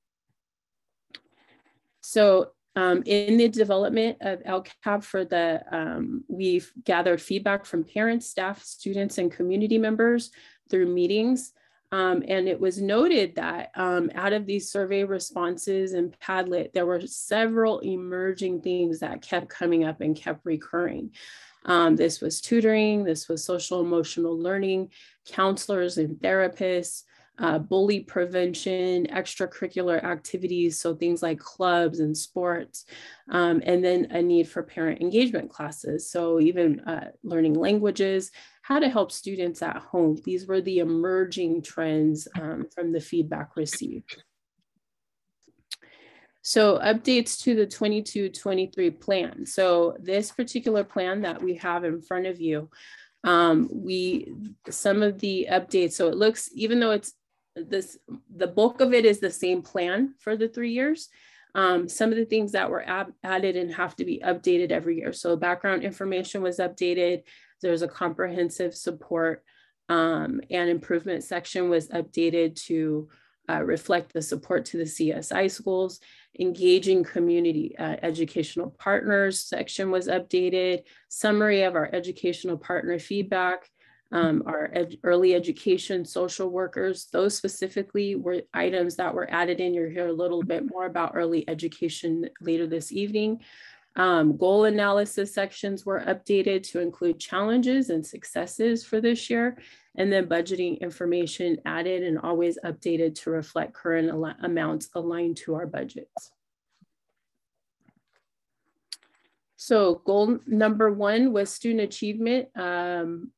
So um, in the development of LCAP for the, um, we've gathered feedback from parents, staff, students, and community members through meetings. Um, and it was noted that um, out of these survey responses and Padlet, there were several emerging themes that kept coming up and kept recurring. Um, this was tutoring, this was social emotional learning, counselors and therapists, uh, bully prevention, extracurricular activities, so things like clubs and sports, um, and then a need for parent engagement classes. So even uh, learning languages, how to help students at home. These were the emerging trends um, from the feedback received. So updates to the 22-23 plan. So this particular plan that we have in front of you, um, we some of the updates. So it looks, even though it's this, the bulk of it is the same plan for the three years. Um, some of the things that were ab- added and have to be updated every year. So background information was updated. There's a comprehensive support um, and improvement section was updated to uh, reflect the support to the CSI schools engaging community uh, educational partners section was updated, summary of our educational partner feedback, um, our ed early education social workers, those specifically were items that were added in. You'll hear a little bit more about early education later this evening. Um, goal analysis sections were updated to include challenges and successes for this year, and then budgeting information added and always updated to reflect current al amounts aligned to our budgets. So goal number one was student achievement. Um,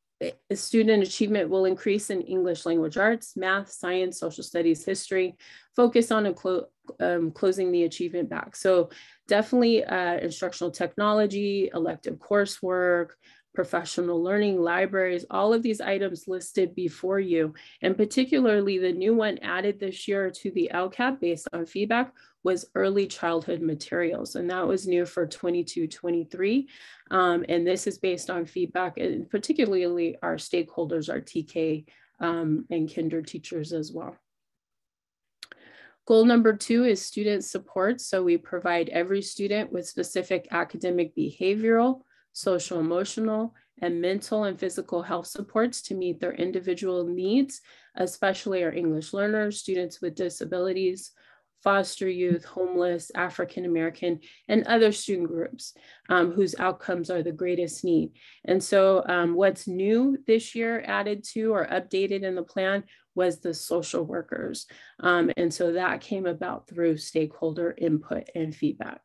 student achievement will increase in English language arts, math, science, social studies, history, focus on clo um, closing the achievement back. So definitely uh, instructional technology, elective coursework, professional learning, libraries, all of these items listed before you. And particularly the new one added this year to the LCAP based on feedback was early childhood materials. And that was new for 22, 23. Um, and this is based on feedback and particularly our stakeholders, our TK um, and kinder teachers as well. Goal number two is student support. So we provide every student with specific academic behavioral, social emotional, and mental and physical health supports to meet their individual needs, especially our English learners, students with disabilities, foster youth, homeless, African American, and other student groups um, whose outcomes are the greatest need. And so um, what's new this year added to or updated in the plan was the social workers. Um, and so that came about through stakeholder input and feedback.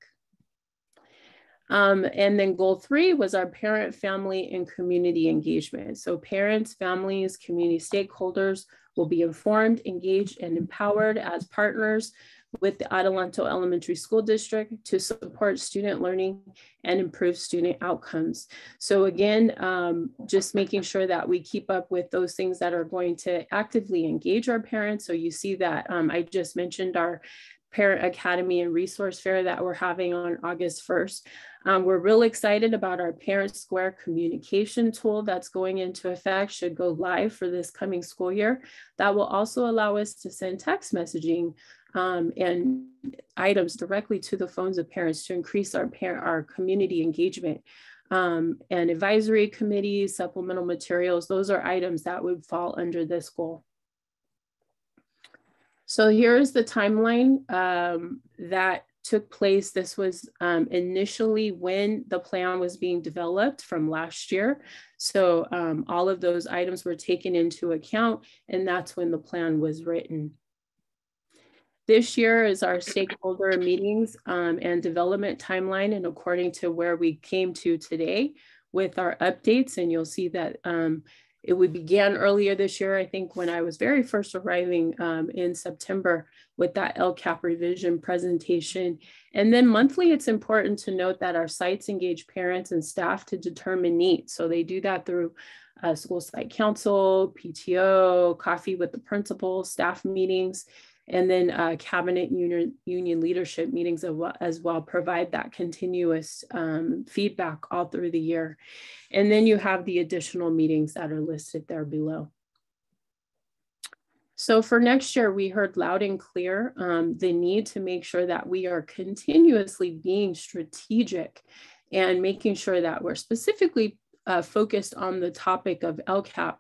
Um, and then goal three was our parent, family, and community engagement. So parents, families, community stakeholders will be informed, engaged, and empowered as partners with the Adelanto Elementary School District to support student learning and improve student outcomes. So again, um, just making sure that we keep up with those things that are going to actively engage our parents. So you see that um, I just mentioned our Parent Academy and Resource Fair that we're having on August 1st. Um, we're real excited about our Parent Square communication tool that's going into effect, should go live for this coming school year. That will also allow us to send text messaging um, and items directly to the phones of parents to increase our, parent, our community engagement. Um, and advisory committees, supplemental materials, those are items that would fall under this goal. So here's the timeline um, that took place. This was um, initially when the plan was being developed from last year. So um, all of those items were taken into account and that's when the plan was written. This year is our stakeholder meetings um, and development timeline and according to where we came to today with our updates and you'll see that um, it we began earlier this year, I think, when I was very first arriving um, in September with that LCAP revision presentation. And then monthly, it's important to note that our sites engage parents and staff to determine needs. So they do that through uh, school site council, PTO, coffee with the principal, staff meetings, and then uh, cabinet union, union leadership meetings as well, provide that continuous um, feedback all through the year. And then you have the additional meetings that are listed there below. So for next year, we heard loud and clear um, the need to make sure that we are continuously being strategic and making sure that we're specifically uh, focused on the topic of LCAP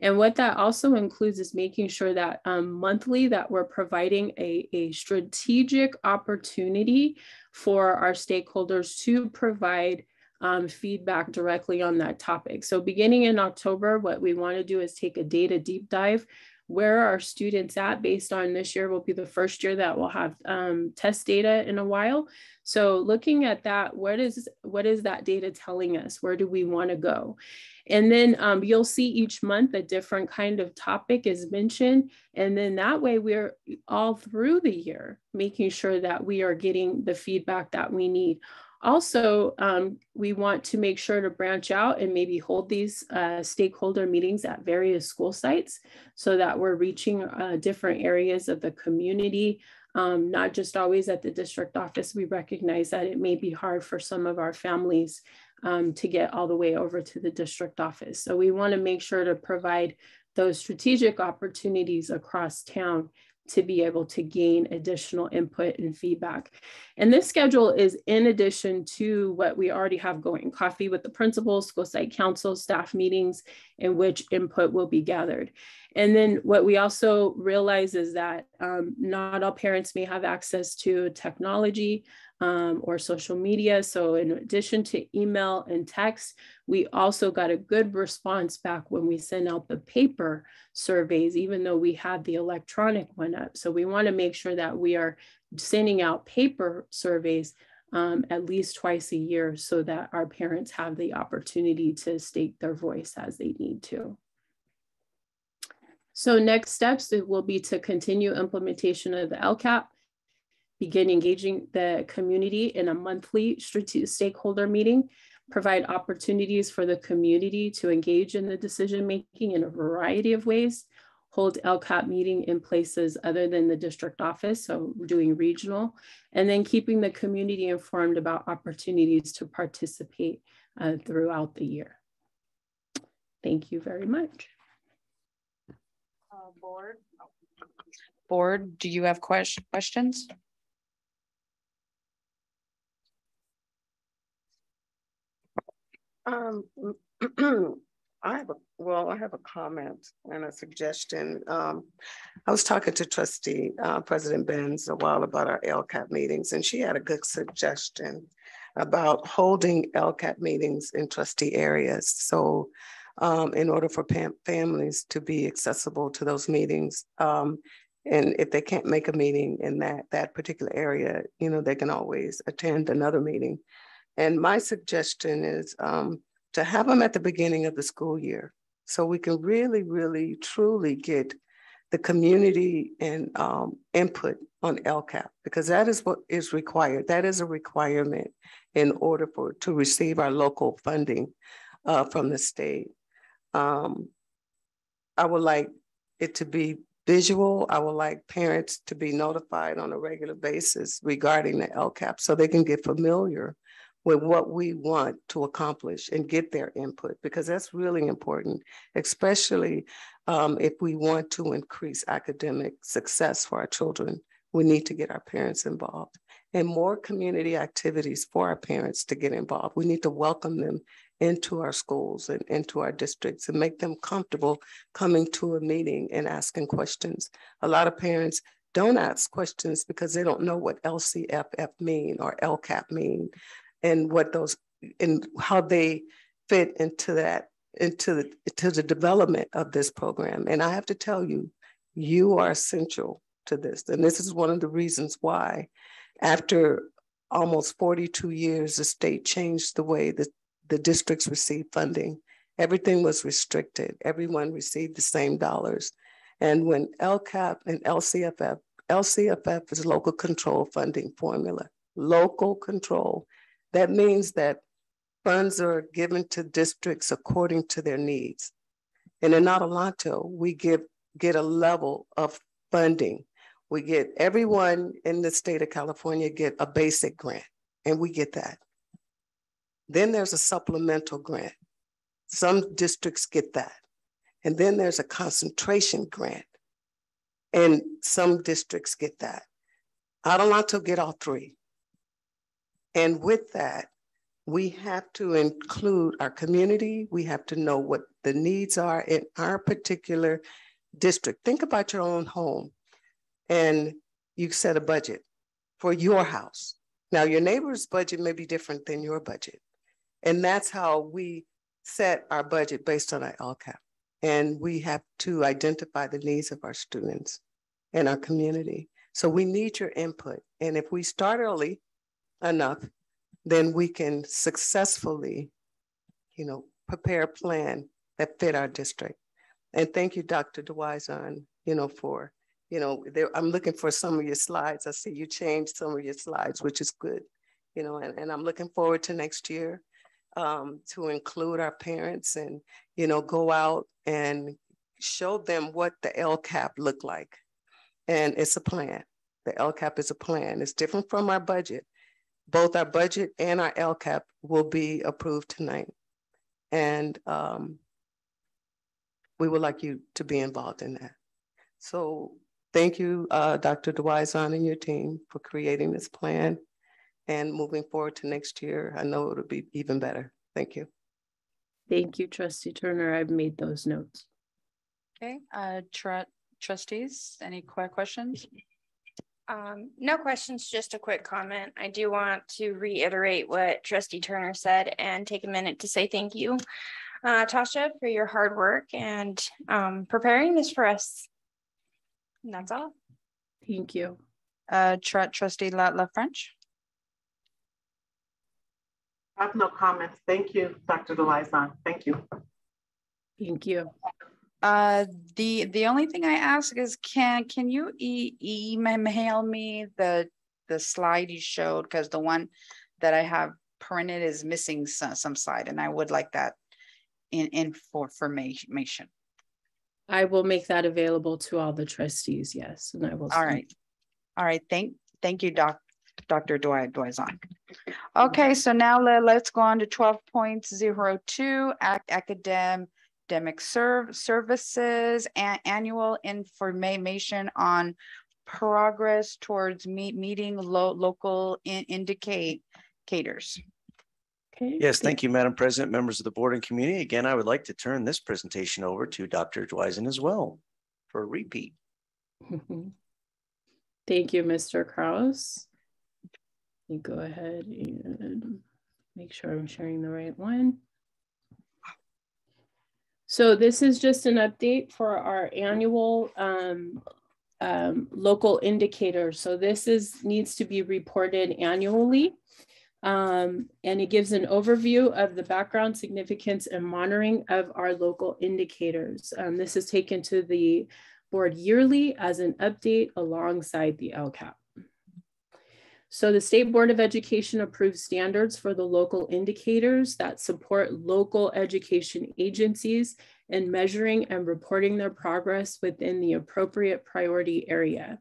and what that also includes is making sure that um, monthly that we're providing a, a strategic opportunity for our stakeholders to provide um, feedback directly on that topic. So beginning in October, what we want to do is take a data deep dive. Where are students at based on this year will be the first year that we'll have um, test data in a while. So looking at that, what is, what is that data telling us? Where do we want to go? And then um, you'll see each month a different kind of topic is mentioned. And then that way we're all through the year, making sure that we are getting the feedback that we need. Also, um, we want to make sure to branch out and maybe hold these uh, stakeholder meetings at various school sites so that we're reaching uh, different areas of the community, um, not just always at the district office. We recognize that it may be hard for some of our families um, to get all the way over to the district office. So we want to make sure to provide those strategic opportunities across town to be able to gain additional input and feedback. And this schedule is in addition to what we already have going, coffee with the principal, school site council, staff meetings, in which input will be gathered. And then what we also realize is that um, not all parents may have access to technology um, or social media. So in addition to email and text, we also got a good response back when we sent out the paper surveys, even though we had the electronic one up. So we wanna make sure that we are sending out paper surveys um, at least twice a year so that our parents have the opportunity to state their voice as they need to. So next steps will be to continue implementation of the LCAP, begin engaging the community in a monthly stakeholder meeting, provide opportunities for the community to engage in the decision making in a variety of ways, hold LCAP meeting in places other than the district office, so doing regional, and then keeping the community informed about opportunities to participate uh, throughout the year. Thank you very much.
Uh, board, board, do you have question, questions?
Um, I have a, well, I have a comment and a suggestion. Um, I was talking to trustee, uh, President Benz a while about our LCAP meetings, and she had a good suggestion about holding LCAP meetings in trustee areas. So um, in order for families to be accessible to those meetings, um, and if they can't make a meeting in that, that particular area, you know, they can always attend another meeting and my suggestion is um, to have them at the beginning of the school year so we can really, really, truly get the community and um, input on LCAP because that is what is required. That is a requirement in order for to receive our local funding uh, from the state. Um, I would like it to be visual. I would like parents to be notified on a regular basis regarding the LCAP so they can get familiar with what we want to accomplish and get their input because that's really important, especially um, if we want to increase academic success for our children. We need to get our parents involved and more community activities for our parents to get involved. We need to welcome them into our schools and into our districts and make them comfortable coming to a meeting and asking questions. A lot of parents don't ask questions because they don't know what LCFF mean or LCAP mean and what those and how they fit into that into the the development of this program. And I have to tell you, you are essential to this. And this is one of the reasons why after almost 42 years, the state changed the way that the districts received funding. Everything was restricted. Everyone received the same dollars. And when LCAP and LCFF, LCFF is local control funding formula, local control. That means that funds are given to districts according to their needs. And in Adelanto, we give, get a level of funding. We get everyone in the state of California get a basic grant, and we get that. Then there's a supplemental grant. Some districts get that. And then there's a concentration grant. And some districts get that. Adelanto get all three. And with that, we have to include our community. We have to know what the needs are in our particular district. Think about your own home and you set a budget for your house. Now, your neighbor's budget may be different than your budget. And that's how we set our budget based on our LCAP. And we have to identify the needs of our students and our community. So we need your input. And if we start early enough, then we can successfully, you know, prepare a plan that fit our district. And thank you, Dr. DeWison, you know, for, you know, there, I'm looking for some of your slides. I see you changed some of your slides, which is good, you know, and, and I'm looking forward to next year um, to include our parents and, you know, go out and show them what the LCAP look like. And it's a plan. The LCAP is a plan. It's different from our budget. Both our budget and our LCAP will be approved tonight. And um, we would like you to be involved in that. So thank you, uh, Dr. DeWison and your team for creating this plan and moving forward to next year, I know it'll be even better. Thank you.
Thank you, Trustee Turner. I've made those notes.
Okay, uh, tr trustees, any questions?
Um, no questions, just a quick comment. I do want to reiterate what Trustee Turner said and take a minute to say thank you, uh, Tasha, for your hard work and um, preparing this for us. And that's all.
Thank you.
Uh, tr Trustee La, La French.
I have no comments. Thank you, Dr. DeLizon. Thank you.
Thank you.
Uh, the the only thing I ask is, can can you e email me the the slide you showed because the one that I have printed is missing some, some slide, and I would like that in in for information.
I will make that available to all the trustees. Yes, and I will.
All right, all right. Thank thank you, Doc. Dr. Dwight Doizon. Okay, so now let, let's go on to 12.02 academic serve, services and annual information on progress towards meet, meeting lo, local in, indicators.
Okay. Yes, thank you, Madam President, members of the board and community. Again, I would like to turn this presentation over to Dr. Dwyzen as well for a repeat.
Thank you, Mr. Kraus me go ahead and make sure I'm sharing the right one. So this is just an update for our annual um, um, local indicators. So this is needs to be reported annually. Um, and it gives an overview of the background significance and monitoring of our local indicators. Um, this is taken to the board yearly as an update alongside the LCAP. So the State Board of Education approves standards for the local indicators that support local education agencies in measuring and reporting their progress within the appropriate priority area.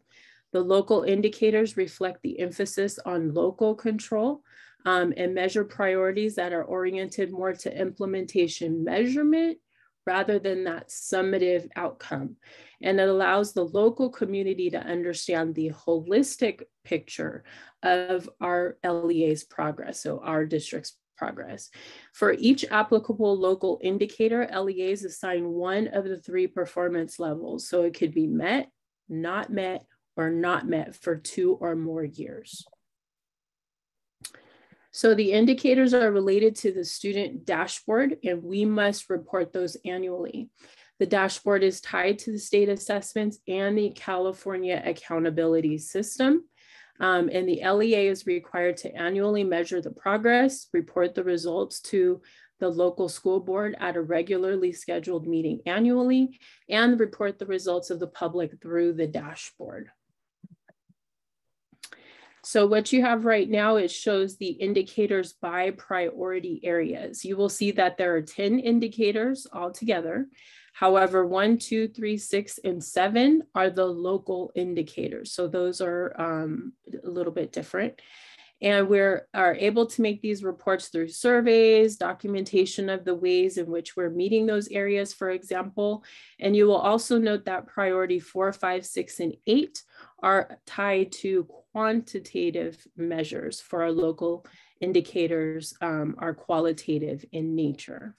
The local indicators reflect the emphasis on local control um, and measure priorities that are oriented more to implementation measurement rather than that summative outcome. And it allows the local community to understand the holistic picture of our LEA's progress, so our district's progress. For each applicable local indicator, LEAs assign one of the three performance levels. So it could be met, not met, or not met for two or more years. So the indicators are related to the student dashboard and we must report those annually. The dashboard is tied to the state assessments and the California accountability system. Um, and the LEA is required to annually measure the progress, report the results to the local school board at a regularly scheduled meeting annually, and report the results of the public through the dashboard. So what you have right now, it shows the indicators by priority areas. You will see that there are 10 indicators altogether. However, one, two, three, six, and seven are the local indicators. So those are um, a little bit different. And we are able to make these reports through surveys, documentation of the ways in which we're meeting those areas, for example. And you will also note that priority four, five, six, and eight are tied to quantitative measures for our local indicators um, are qualitative in nature.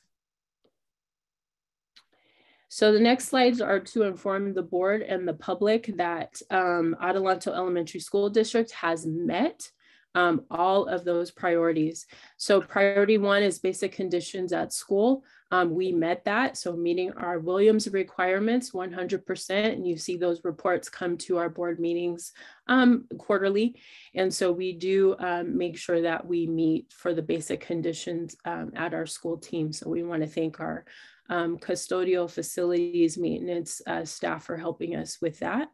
So the next slides are to inform the board and the public that um, Adelanto Elementary School District has met um, all of those priorities. So priority one is basic conditions at school. Um, we met that. So meeting our Williams requirements 100%. And you see those reports come to our board meetings um, quarterly. And so we do um, make sure that we meet for the basic conditions um, at our school team. So we want to thank our um, custodial facilities maintenance uh, staff for helping us with that.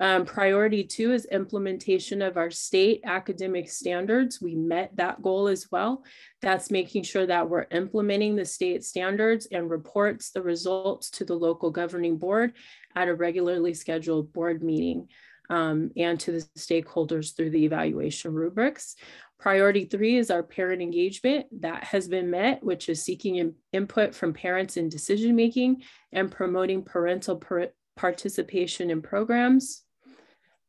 Um, priority two is implementation of our state academic standards. We met that goal as well. That's making sure that we're implementing the state standards and reports the results to the local governing board at a regularly scheduled board meeting um, and to the stakeholders through the evaluation rubrics. Priority three is our parent engagement. That has been met, which is seeking in input from parents in decision making and promoting parental participation in programs.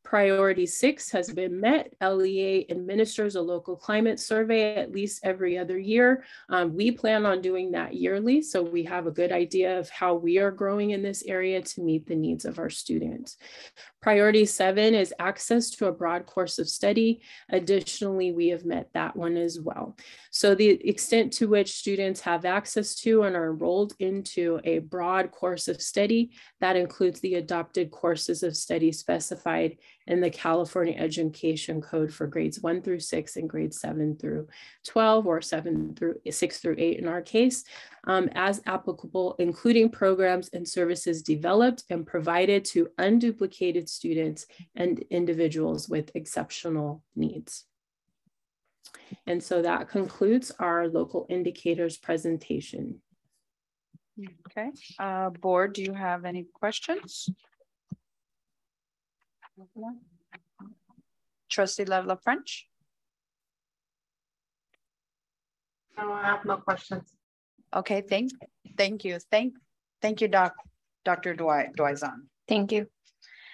Priority six has been met. LEA administers a local climate survey at least every other year. Um, we plan on doing that yearly, so we have a good idea of how we are growing in this area to meet the needs of our students. Priority seven is access to a broad course of study. Additionally, we have met that one as well. So the extent to which students have access to and are enrolled into a broad course of study, that includes the adopted courses of study specified in the California Education Code for grades one through six and grades seven through 12 or seven through six through eight in our case, um, as applicable, including programs and services developed and provided to unduplicated students and individuals with exceptional needs. And so that concludes our local indicators presentation.
Okay, uh, board, do you have any questions? Trustee La French?
No, I have no questions.
Okay, thank, thank you. Thank, thank you, Doc, Dr. Dwight, Dwizon.
Thank you.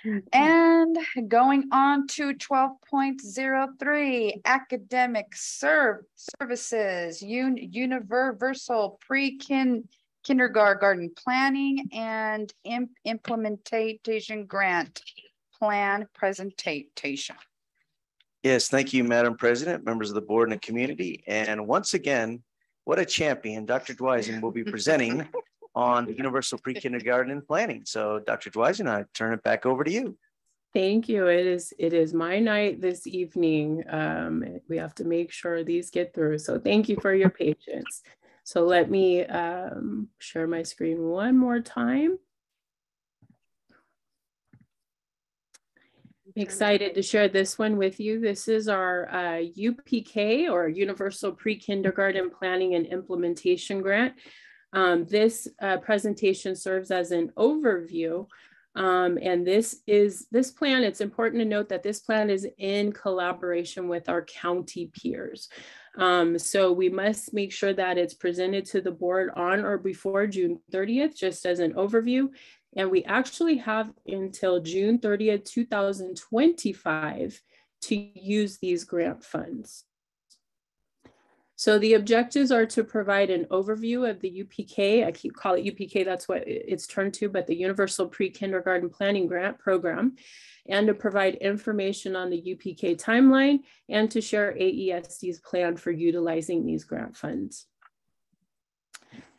Hmm.
And going on to 12.03, academic serve services, un, universal pre-kin kindergarten planning and imp, implementation grant plan presentation.
Yes, thank you, Madam President, members of the board and the community. And once again, what a champion. Dr. Dwyzen will be presenting on universal pre-kindergarten planning. So Dr. Dwyzen, I turn it back over to you.
Thank you. It is it is my night this evening. Um, we have to make sure these get through. So thank you for your patience. So let me um, share my screen one more time. I'm excited to share this one with you. This is our uh, UPK or Universal Pre-Kindergarten Planning and Implementation Grant. Um, this uh, presentation serves as an overview um, and this is this plan, it's important to note that this plan is in collaboration with our county peers. Um, so we must make sure that it's presented to the board on or before June 30th, just as an overview. And we actually have until June 30th, 2025 to use these grant funds. So the objectives are to provide an overview of the UPK. I keep call it UPK, that's what it's turned to, but the Universal Pre-Kindergarten Planning Grant Program, and to provide information on the UPK timeline and to share AESD's plan for utilizing these grant funds.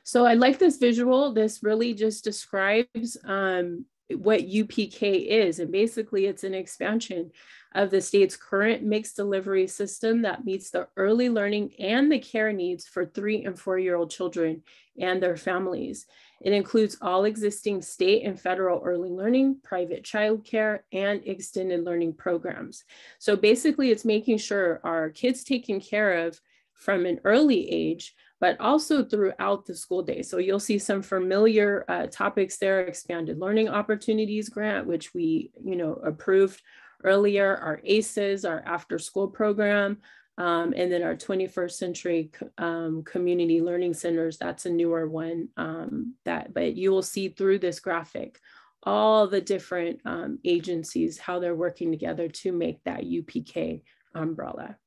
So I like this visual. This really just describes um, what UPK is. And basically it's an expansion of the state's current mixed delivery system that meets the early learning and the care needs for three and four year old children and their families. It includes all existing state and federal early learning, private childcare, and extended learning programs. So basically, it's making sure our kids taken care of from an early age, but also throughout the school day. So you'll see some familiar uh, topics there, expanded learning opportunities grant, which we, you know, approved earlier, our ACEs, our after school program, um, and then our 21st century um, community learning centers, that's a newer one um, that, but you will see through this graphic, all the different um, agencies, how they're working together to make that UPK umbrella.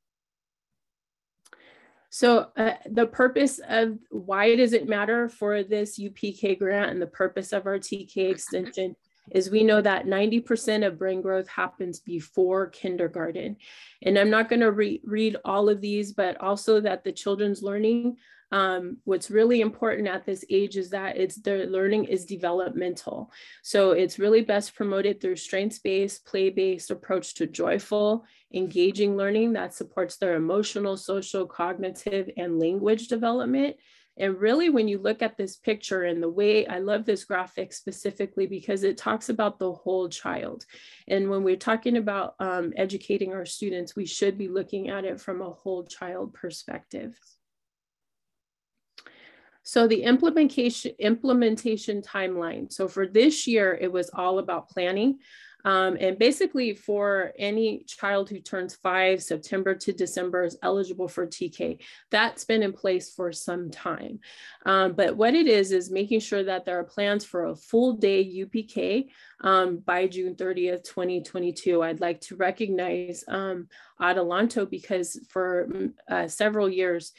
So uh, the purpose of why does it matter for this UPK grant and the purpose of our TK extension is we know that 90% of brain growth happens before kindergarten. And I'm not going to re read all of these, but also that the children's learning, um, what's really important at this age is that it's their learning is developmental. So it's really best promoted through strengths-based, play-based approach to joyful, engaging learning that supports their emotional, social, cognitive, and language development and really, when you look at this picture and the way I love this graphic specifically because it talks about the whole child. And when we're talking about um, educating our students, we should be looking at it from a whole child perspective. So the implementation implementation timeline. So for this year, it was all about planning. Um, and basically for any child who turns five, September to December is eligible for TK. That's been in place for some time. Um, but what it is, is making sure that there are plans for a full day UPK um, by June 30th, 2022. I'd like to recognize um, Adelanto because for uh, several years,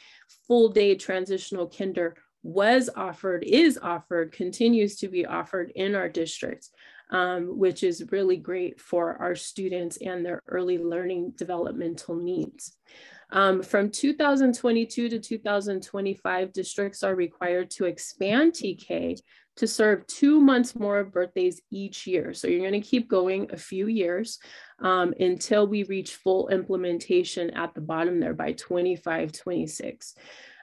full day transitional kinder was offered, is offered, continues to be offered in our districts um, which is really great for our students and their early learning developmental needs. Um, from 2022 to 2025, districts are required to expand TK to serve two months more of birthdays each year. So you're going to keep going a few years um, until we reach full implementation at the bottom there by 25, 26.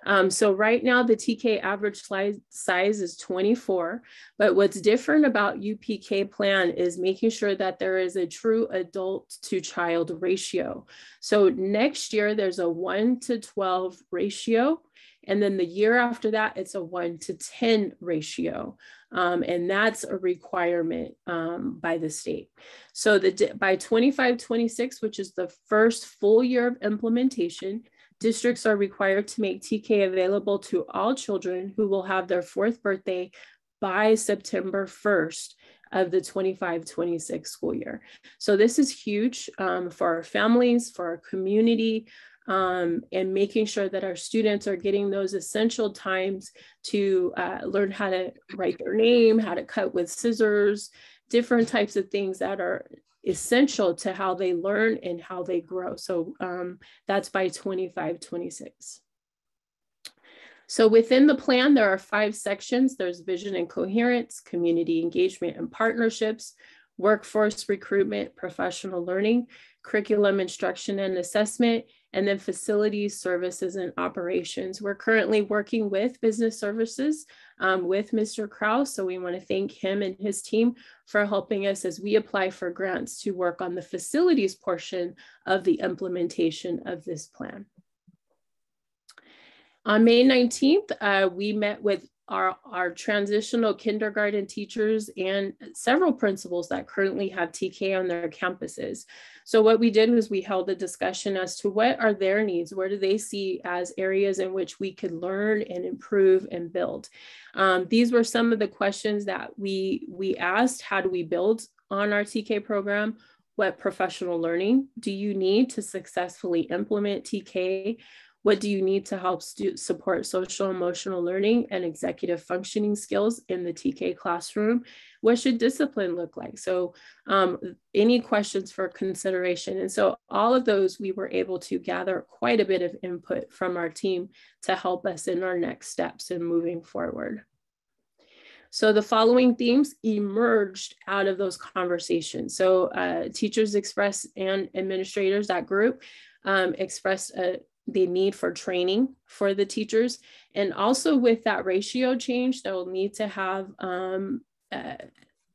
Um, so right now the TK average size is 24, but what's different about UPK plan is making sure that there is a true adult to child ratio. So next year there's a one to 12 ratio. And then the year after that, it's a one to 10 ratio. Um, and that's a requirement um, by the state. So the by 25, 26, which is the first full year of implementation, districts are required to make TK available to all children who will have their fourth birthday by September 1st of the 25-26 school year. So this is huge um, for our families, for our community, um, and making sure that our students are getting those essential times to uh, learn how to write their name, how to cut with scissors, different types of things that are essential to how they learn and how they grow. So um, that's by 25, 26. So within the plan, there are five sections. There's vision and coherence, community engagement and partnerships, workforce recruitment, professional learning, curriculum instruction and assessment, and then facilities, services, and operations. We're currently working with business services um, with Mr. Kraus. So we want to thank him and his team for helping us as we apply for grants to work on the facilities portion of the implementation of this plan. On May 19th, uh, we met with our, our transitional kindergarten teachers and several principals that currently have TK on their campuses. So what we did was we held a discussion as to what are their needs, where do they see as areas in which we could learn and improve and build. Um, these were some of the questions that we, we asked, how do we build on our TK program? What professional learning do you need to successfully implement TK? What do you need to help support social emotional learning and executive functioning skills in the TK classroom? What should discipline look like? So um, any questions for consideration. And so all of those, we were able to gather quite a bit of input from our team to help us in our next steps in moving forward. So the following themes emerged out of those conversations. So uh, teachers express and administrators, that group, um, expressed a, the need for training for the teachers. And also with that ratio change, they'll need to have, um, uh,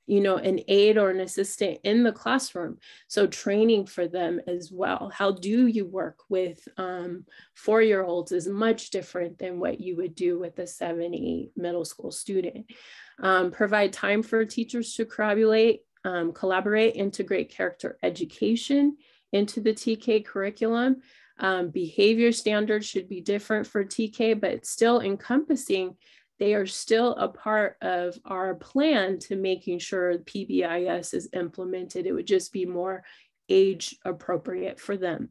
you know, an aide or an assistant in the classroom. So training for them as well. How do you work with um, four-year-olds is much different than what you would do with a 70 middle school student. Um, provide time for teachers to collaborate, um, collaborate, integrate character education into the TK curriculum um, behavior standards should be different for TK, but still encompassing, they are still a part of our plan to making sure PBIS is implemented. It would just be more age appropriate for them.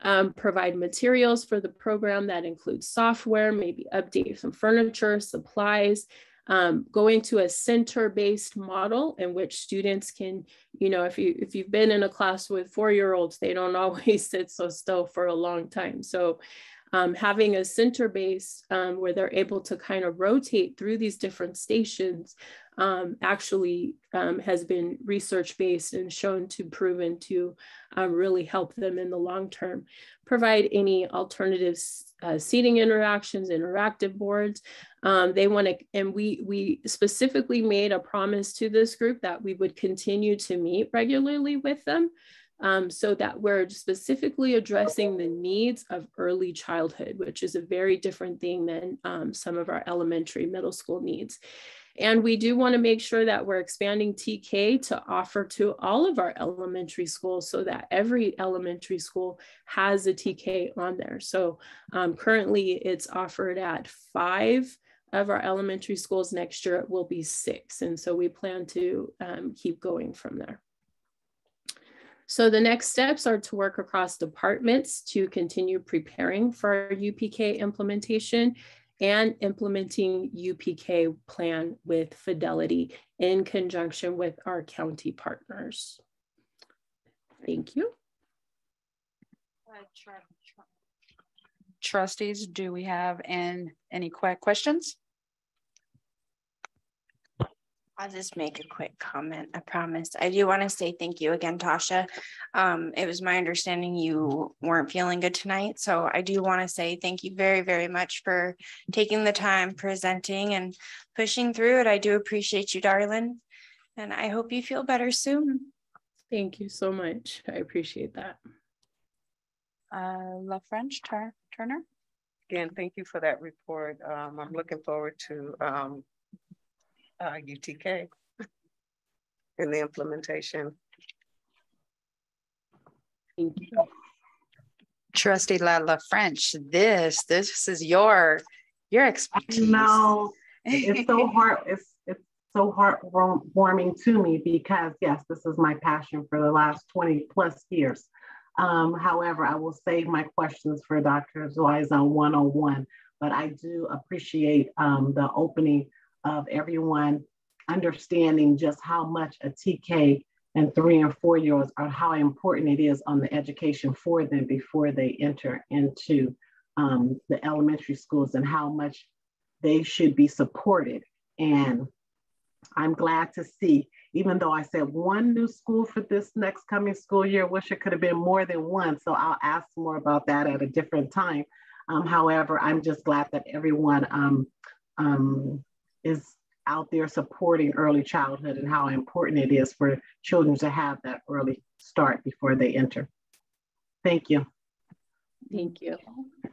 Um, provide materials for the program that includes software, maybe update some furniture, supplies, um, going to a center-based model in which students can, you know, if you if you've been in a class with four-year-olds, they don't always sit so still for a long time. So um, having a center base um, where they're able to kind of rotate through these different stations um, actually um, has been research based and shown to proven to um, really help them in the long term. Provide any alternatives uh, seating interactions, interactive boards. Um, they want to, and we we specifically made a promise to this group that we would continue to meet regularly with them, um, so that we're specifically addressing the needs of early childhood, which is a very different thing than um, some of our elementary, middle school needs. And we do want to make sure that we're expanding TK to offer to all of our elementary schools so that every elementary school has a TK on there. So um, currently it's offered at five of our elementary schools. Next year will be six. And so we plan to um, keep going from there. So the next steps are to work across departments to continue preparing for UPK implementation and implementing UPK plan with fidelity in conjunction with our county partners. Thank you.
Trustees, do we have an, any questions?
I'll just make a quick comment, I promise. I do want to say thank you again, Tasha. Um, it was my understanding you weren't feeling good tonight. So I do want to say thank you very, very much for taking the time, presenting and pushing through it. I do appreciate you, darling. And I hope you feel better soon.
Thank you so much. I appreciate that.
Uh, La French Turner.
Again, thank you for that report. Um, I'm looking forward to um, uh, UTK in the implementation.
Thank you. Trustee Lala French, this this is your your expertise.
No, it's so hard. It's it's so heartwarming to me because yes, this is my passion for the last 20 plus years. Um, however, I will save my questions for Dr. Zweizon one-on-one, but I do appreciate um, the opening of everyone understanding just how much a TK and three and four year olds are how important it is on the education for them before they enter into um, the elementary schools and how much they should be supported. And I'm glad to see, even though I said one new school for this next coming school year, wish it could have been more than one. So I'll ask more about that at a different time. Um, however, I'm just glad that everyone um, um, is out there supporting early childhood and how important it is for children to have that early start before they enter. Thank you.
Thank you.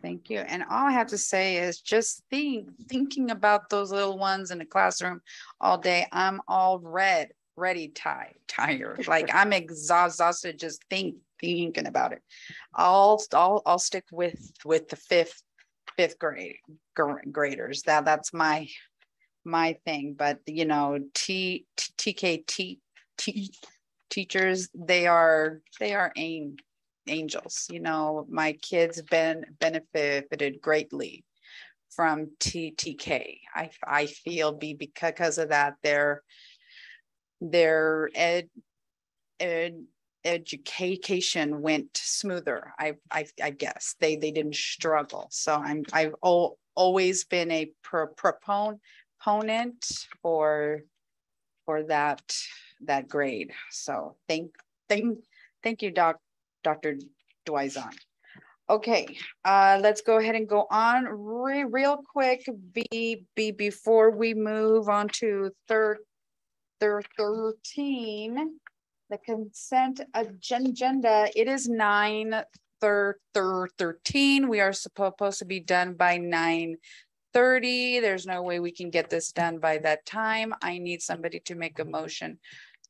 Thank you. And all I have to say is just think, thinking about those little ones in the classroom all day, I'm all red, ready, tired, tired. Like I'm exhausted just think thinking about it. I'll I'll I'll stick with with the fifth fifth grade graders. That that's my my thing. But you know, T TKT T, teachers, they are they are aim angels. You know, my kids been benefited greatly from TTK. I I feel be because of that their their ed, ed education went smoother. I I, I guess they they didn't struggle. So I'm I've al- always been a pro, proponent for for that that grade. So thank thank thank you, Doc Dr. Dwyzon. Okay, uh, let's go ahead and go on re real quick. Be, be before we move on to third, third, 13, the consent agenda. It is nine third, third, 13. We are supposed to be done by 9 30. There's no way we can get this done by that time. I need somebody to make a motion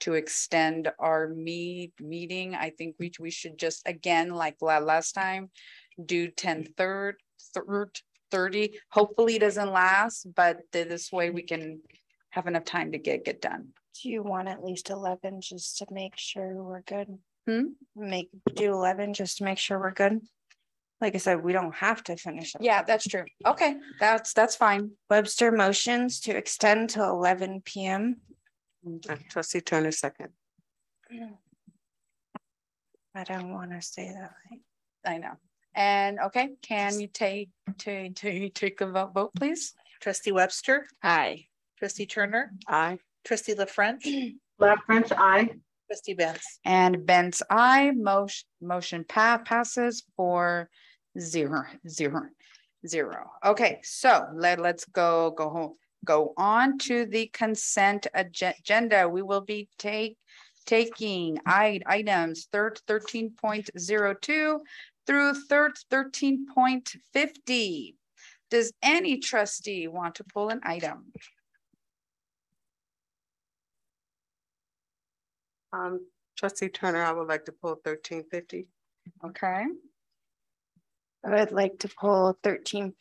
to extend our meet meeting. I think we, we should just, again, like last time, do 10 third, third 30. Hopefully it doesn't last, but this way we can have enough time to get, get done.
Do you want at least 11 just to make sure we're good?
Hmm?
Make, do 11 just to make sure we're good? Like I said, we don't have to finish. it.
Yeah, that's true. Okay, that's, that's fine.
Webster motions to extend to 11 PM.
Uh, Trustee Turner, second.
I don't want to say that.
I know. And okay, can you take, to, to take a vote, vote, please?
Trustee Webster,
Aye.
Trustee Turner,
Aye.
trustee La French,
La French, I.
trustee Benz.
And Benz I motion, motion pa passes for zero, zero, zero. Okay, so let, let's go, go home go on to the consent agenda. We will be take, taking items third 13.02 through third 13.50. Does any trustee want to pull an item?
Um, trustee Turner, I would like to pull thirteen fifty.
Okay.
I would like to pull 13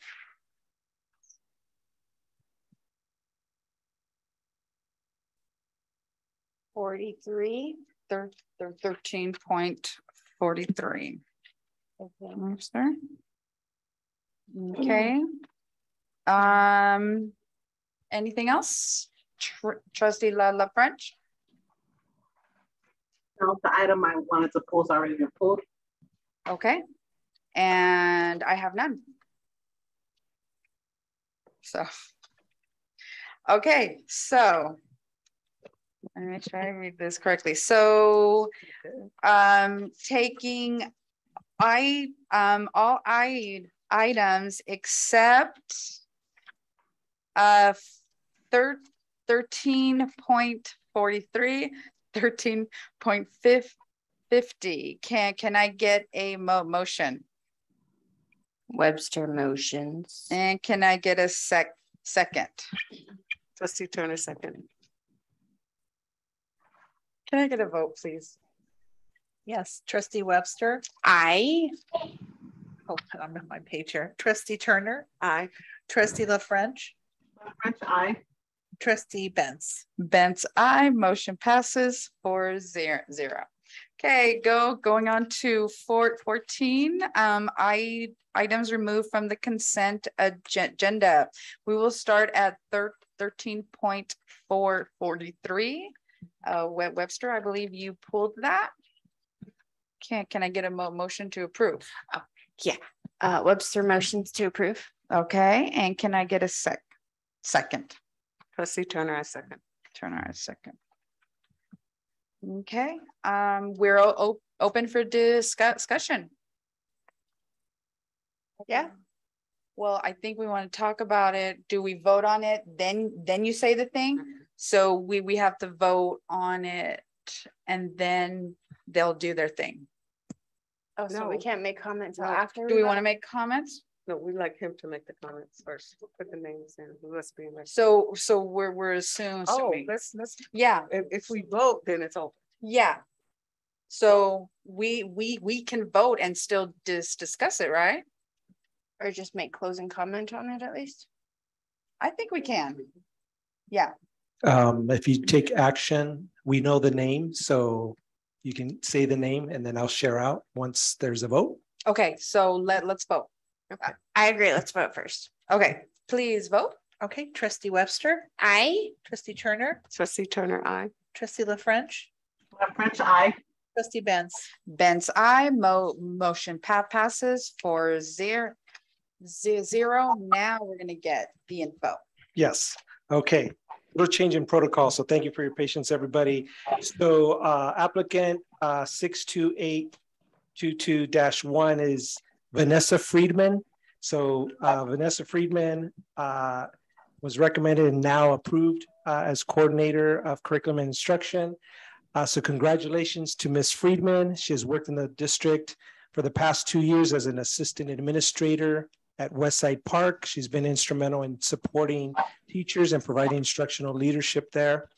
43.
Thir thir 13.43. Okay. Sir. Okay. Um, anything else? Tr Trustee La, La French?
The item I wanted to pull has already been pulled.
Okay. And I have none. So, okay, so let me try to read this correctly. So um, taking I um, all I items except uh, thir 13.43, 13.50. Can, can I get a mo motion?
Webster motions.
And can I get a sec second?
Trustee Turner, second.
Can I get a vote, please?
Yes, trustee Webster.
I.
Oh, I'm on my page here. Trustee Turner,
Aye.
trustee La French,
La French, I.
trustee Benz.
Benz, I motion passes four zero zero. Okay, go going on to four, 14. Um, I items removed from the consent agenda. We will start at 13.443. Uh, Webster, I believe you pulled that. Can, can I get a mo motion to approve?
Oh, yeah. Uh, Webster motions to approve.
Okay, and can I get a sec second?
Trustee Turner, I second.
Turner, a second. Okay, um, we're o- o- open for discuss- discussion. Yeah. Well, I think we want to talk about it. Do we vote on it? Then, then you say the thing? So we, we have to vote on it and then they'll do their thing.
Oh, so we can't make comments
No.
after?
Do we
vote?
want to make comments?
No, we'd like him to make the comments first, put the names in, who was being. mentioned.
So, so we're, we're assuming.
Oh, let's, let's,
Yeah,
if, if we vote, then it's over.
yeah. So we, we, we can vote and still just discuss it, right?
Or just make closing comment on it at least?
I think we can. Yeah,
Um, if you take action, we know the name, so you can say the name and then I'll share out once there's a vote.
okay, so let, let's vote.
I agree. Let's vote first.
Okay, please vote.
Okay, trustee Webster,
I,
trustee Turner,
Trustee Turner, I.
trustee La French,
French, I.
trustee Benz.
Benz, I, mo- motion pa- passes for zero, zero. Now we're gonna get the info.
Yes, okay. Little change in protocol, so thank you for your patience, everybody. So uh, applicant uh, six two eight two two one is Vanessa Friedman. So uh, Vanessa Friedman uh, was recommended and now approved uh, as coordinator of curriculum and instruction. Uh, So congratulations to Ms. Friedman. She has worked in the district for the past two years as an assistant administrator at Westside Park. She's been instrumental in supporting teachers and providing instructional leadership there.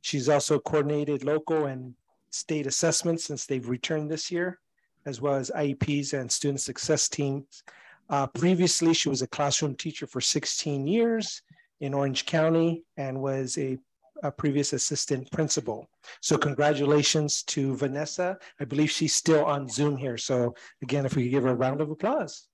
She's also coordinated local and state assessments since they've returned this year, as well as IEPs and student success teams. Uh, previously, she was a classroom teacher for 16 years in Orange County and was a, a previous assistant principal. So congratulations to Vanessa. I believe she's still on Zoom here. So again, if we could give her a round of applause.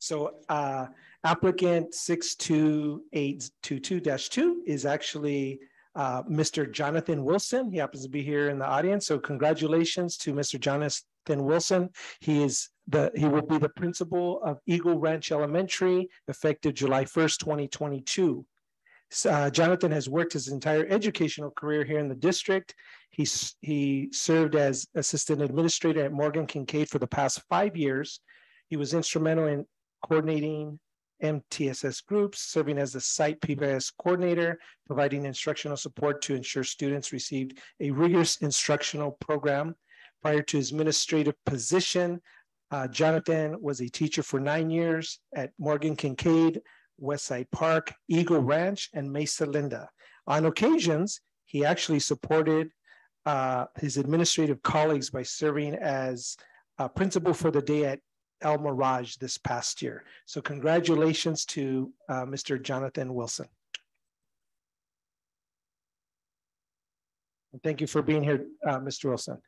So uh, applicant six two eight two two two is actually uh, Mr. Jonathan Wilson. He happens to be here in the audience. So congratulations to Mr. Jonathan Wilson. He is the, he will be the principal of Eagle Ranch Elementary effective July first, twenty twenty-two. Uh, Jonathan has worked his entire educational career here in the district. He's, he served as assistant administrator at Morgan Kincaid for the past five years. He was instrumental in coordinating MTSS groups, serving as the site PBS coordinator, providing instructional support to ensure students received a rigorous instructional program. Prior to his administrative position, uh, Jonathan was a teacher for nine years at Morgan Kincaid, Westside Park, Eagle Ranch, and Mesa Linda. On occasions, he actually supported uh, his administrative colleagues by serving as uh, principal for the day at El Mirage this past year. So congratulations to uh, Mr. Jonathan Wilson. And Thank you for being here, uh, Mr. Wilson.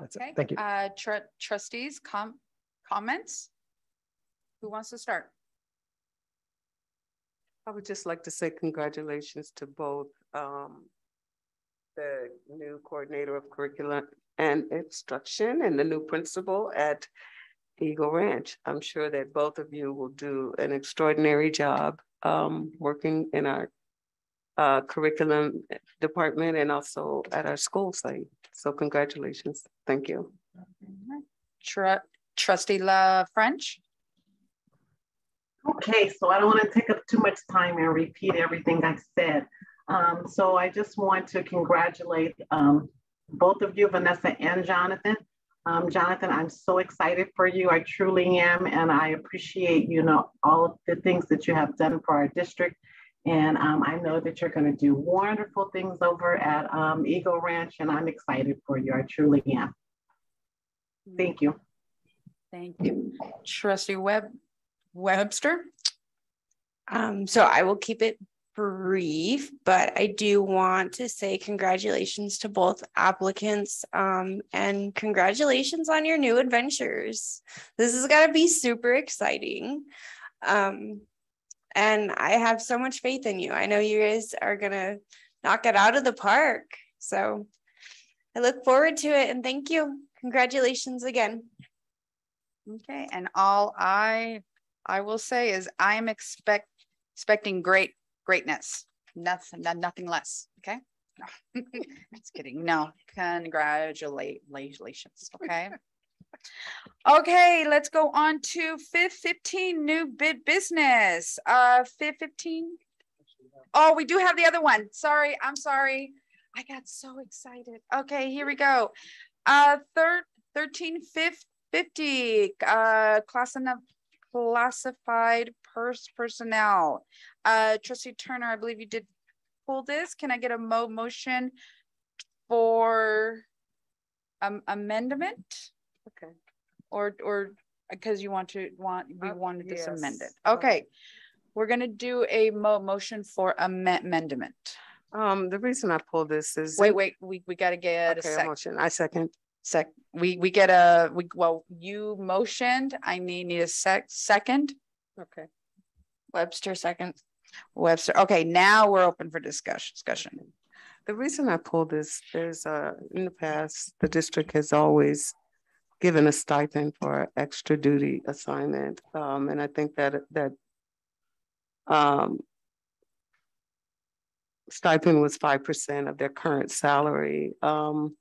That's it.
Okay.
Thank you.
Uh, tr- trustees, com- comments? Who wants to start?
I would just like to say congratulations to both um, the new coordinator of curriculum and instruction and the new principal at Eagle Ranch. I'm sure that both of you will do an extraordinary job um, working in our uh, curriculum department and also at our school site. So congratulations. Thank you.
Tru- Trustee La French?
Okay, so I don't want to take up too much time and repeat everything I said. Um, so I just want to congratulate um, both of you, Vanessa and Jonathan. Um, Jonathan, I'm so excited for you. I truly am, and I appreciate you know all of the things that you have done for our district. And um, I know that you're going to do wonderful things over at um, Eagle Ranch, and I'm excited for you. I truly am. Thank you.
Thank you. Trustee Web, Webster?
Um, so I will keep it brief, but I do want to say congratulations to both applicants um, and congratulations on your new adventures. This is going to be super exciting. Um, and I have so much faith in you. I know you guys are going to knock it out of the park. So I look forward to it and thank you. Congratulations again.
Okay, and all I I will say is I'm expect expecting great greatness. Nothing, no- nothing less. Okay. No. Just kidding. No, congratulations. Okay. Okay, let's go on to fifth fifteen new bid business. Uh, fifth fifteen. Oh, we do have the other one. Sorry, I'm sorry. I got so excited. Okay, here we go. Uh, third, thirteen fifth fifty, uh, class classified purse personnel. Uh, trustee Turner, I believe you did pull this. Can I get a mo motion for um, amendment?
Okay.
Or, or, because you want to, want, we wanted this
yes.
amended. Okay. We're gonna do a mo motion for amen- amendment.
Um, the reason I pulled this is.
Wait, wait, we, we gotta get a
Okay, a
sec.
motion. I second.
Sec, we, we get a, we, well, you motioned, I need, need a sec, second.
Okay.
Webster second. Webster, okay, now we're open for discussion, discussion.
The reason I pulled this is, uh, in the past, the district has always given a stipend for extra duty assignment. Um, and I think that, that um, stipend was five percent of their current salary. Um,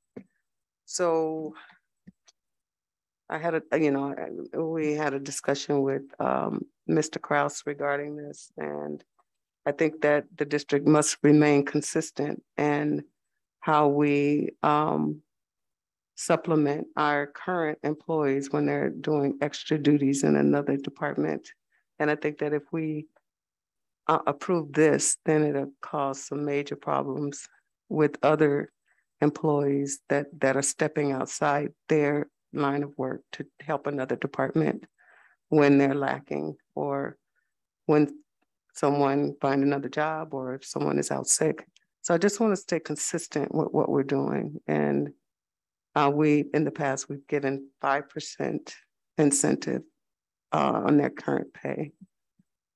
so I had a, you know, we had a discussion with, um, Mr. Kraus regarding this and I think that the district must remain consistent in how we, um, supplement our current employees when they're doing extra duties in another department. And I think that if we uh, approve this, then it'll cause some major problems with other employees that, that are stepping outside their line of work to help another department when they're lacking or when someone find another job or if someone is out sick. So I just want to stay consistent with what we're doing. And uh, we, in the past, we've given five percent incentive uh, on their current pay.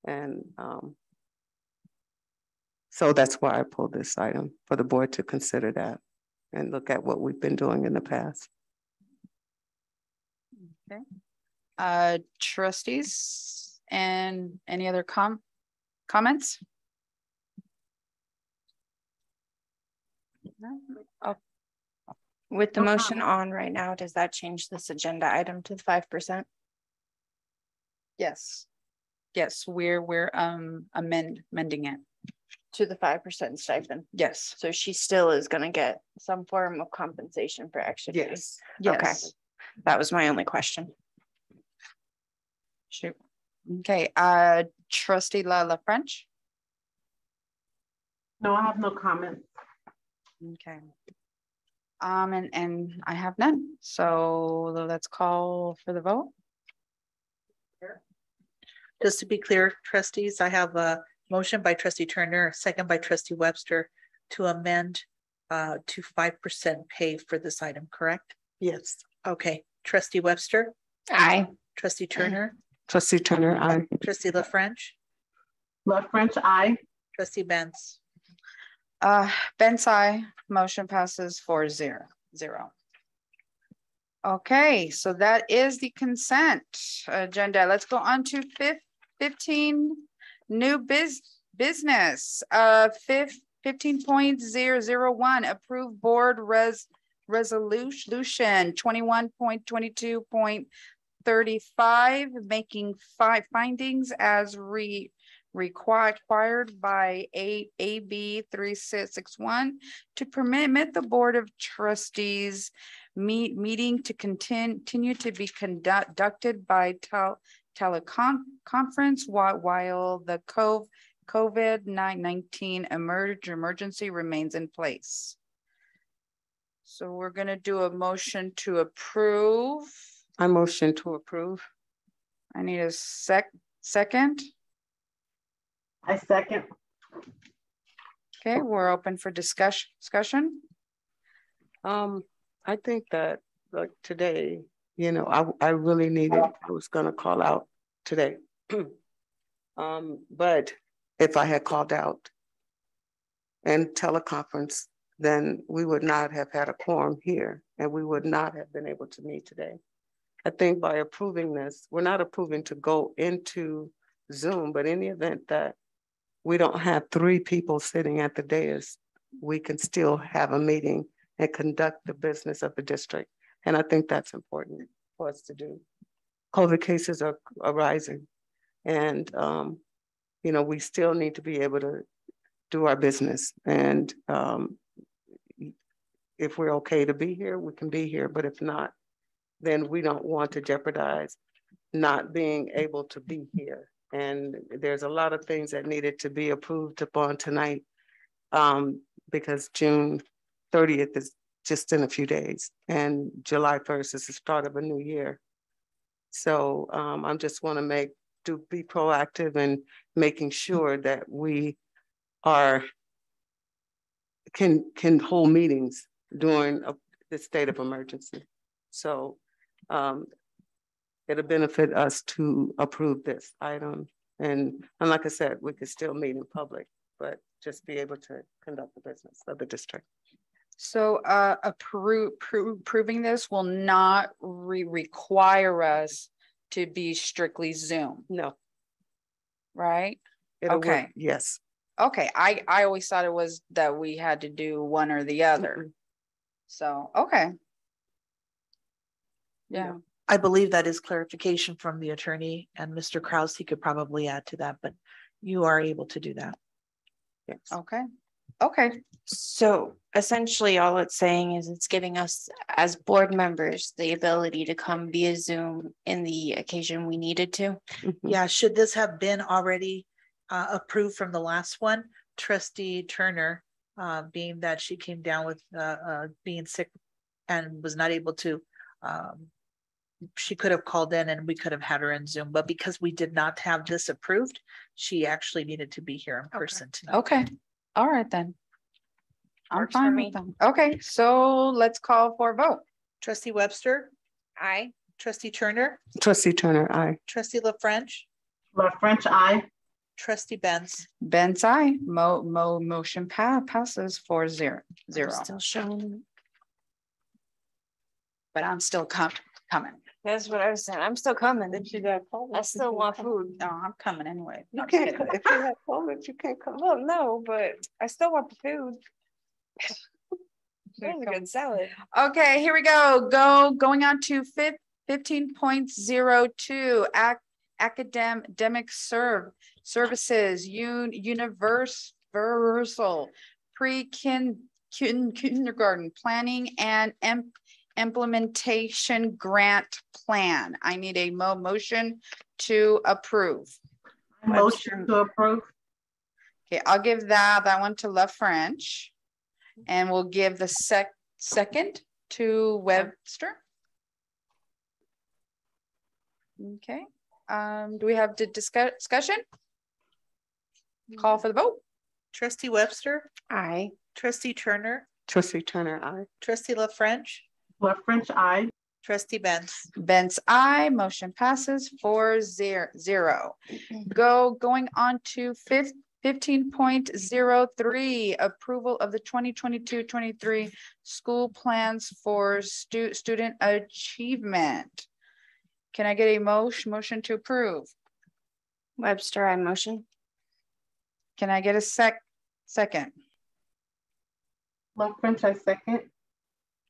And um, so that's why I pulled this item for the board to consider that and look at what we've been doing in the past.
Okay. Uh, trustees and any other com- comments? No? Oh,
With the
No
motion on right now, does that change this agenda item to the five percent?
yes. Yes, we're, we're, um, amend, mending it.
To the five percent stipend?
Yes.
So she still is gonna get some form of compensation for extra duty?
Yes.
Okay, that was my only question.
Shoot. Okay, uh, trustee La La French?
No, I have no comment.
Okay. Um, and, and I have none, so let's call for the vote.
Just to be clear, trustees, I have a motion by trustee Turner, second by trustee Webster to amend uh, to five percent pay for this item, correct?
Yes.
Okay, trustee Webster,
Aye.
trustee Turner,
Trustee Turner, I.
trustee La French,
La French, I.
trustee Benz.
Uh, Benz I, motion passes four zero, zero. Okay, so that is the consent agenda. Let's go on to fifth, fifteen, new biz, business. Uh, fifth, fifteen point zero zero one, approved board res, resolution twenty-one point twenty-two point thirty-five, making five findings as re, required by AB three six six one to permit the Board of Trustees meet, meeting to continue to be conducted by tel- telecon- conference while, while the cove, COVID nine nineteen emerge, emergency remains in place. So we're gonna do a motion to approve.
I motion to approve.
I need a sec, second.
I second.
Okay, we're open for discussion, discussion.
Um, I think that like today, you know, I, I really needed, I was gonna call out today. Um, but if I had called out and teleconference, then we would not have had a quorum here and we would not have been able to meet today. I think by approving this, we're not approving to go into Zoom, but in the event that we don't have three people sitting at the dais, we can still have a meeting and conduct the business of the district. And I think that's important for us to do. COVID cases are arising. And, um, you know, we still need to be able to do our business. And um, if we're okay to be here, we can be here. But if not, then we don't want to jeopardize not being able to be here. And there's a lot of things that needed to be approved upon tonight um, because June 30th is just in a few days and July 1st is the start of a new year. So um, I just want to make to be proactive in making sure that we are can can hold meetings during a, the state of emergency. So um, it'll benefit us to approve this item. And, and like I said, we could still meet in public, but just be able to conduct the business of the district.
So uh, approving this will not re require us to be strictly Zoom.
No.
Right?
It'll
okay.
Work. Yes.
Okay. I, I always thought it was that we had to do one or the other. Mm -hmm. So, okay. Yeah.
I believe that is clarification from the attorney and Mr. Kraus, he could probably add to that, but you are able to do that.
Yes. Okay. Okay.
So essentially all it's saying is it's giving us as board members the ability to come via Zoom in the occasion we needed to.
Mm-hmm. Yeah, should this have been already uh, approved from the last one, trustee Turner, uh, being that she came down with uh, uh being sick and was not able to um, she could have called in and we could have had her in Zoom, but because we did not have this approved, she actually needed to be here in person tonight.
Okay, all right then. I'm fine with them. Okay, so let's call for a vote.
Trustee Webster,
Aye.
trustee Turner,
Trustee Turner, aye.
trustee La French,
La French, aye.
trustee Benz.
Ben's aye. Mo, mo, motion pa- passes four zero,
I'm. Still showing.
But I'm still com- coming.
That's what I was saying. I'm still coming. I still want food.
No, I'm coming anyway.
You can't, if you have COVID, you can't come.
Well, no, but I still want the food. That was a good salad.
Okay, here we go. Go, going on to fif- fifteen point zero two, ac- academic serve, services, un- universal, kin- kindergarten, planning and em- implementation grant plan. I need a mo- motion to approve.
Motion to approve.
Okay, I'll give that, that one to La French. And we'll give the sec, second to Webster. Okay, um, do we have to discuss discussion? Call for the vote.
Trustee Webster,
Aye.
trustee Turner,
Trustee Turner, aye.
trustee La French,
La French, aye.
trustee Benz.
Benz, I motion passes four zero zero. Go, going on to fifth, fifteen point zero three, approval of the 2022-23 school plans for stu- student achievement. Can I get a motion, motion to approve?
Webster, I motion.
Can I get a sec, second?
La French, I second.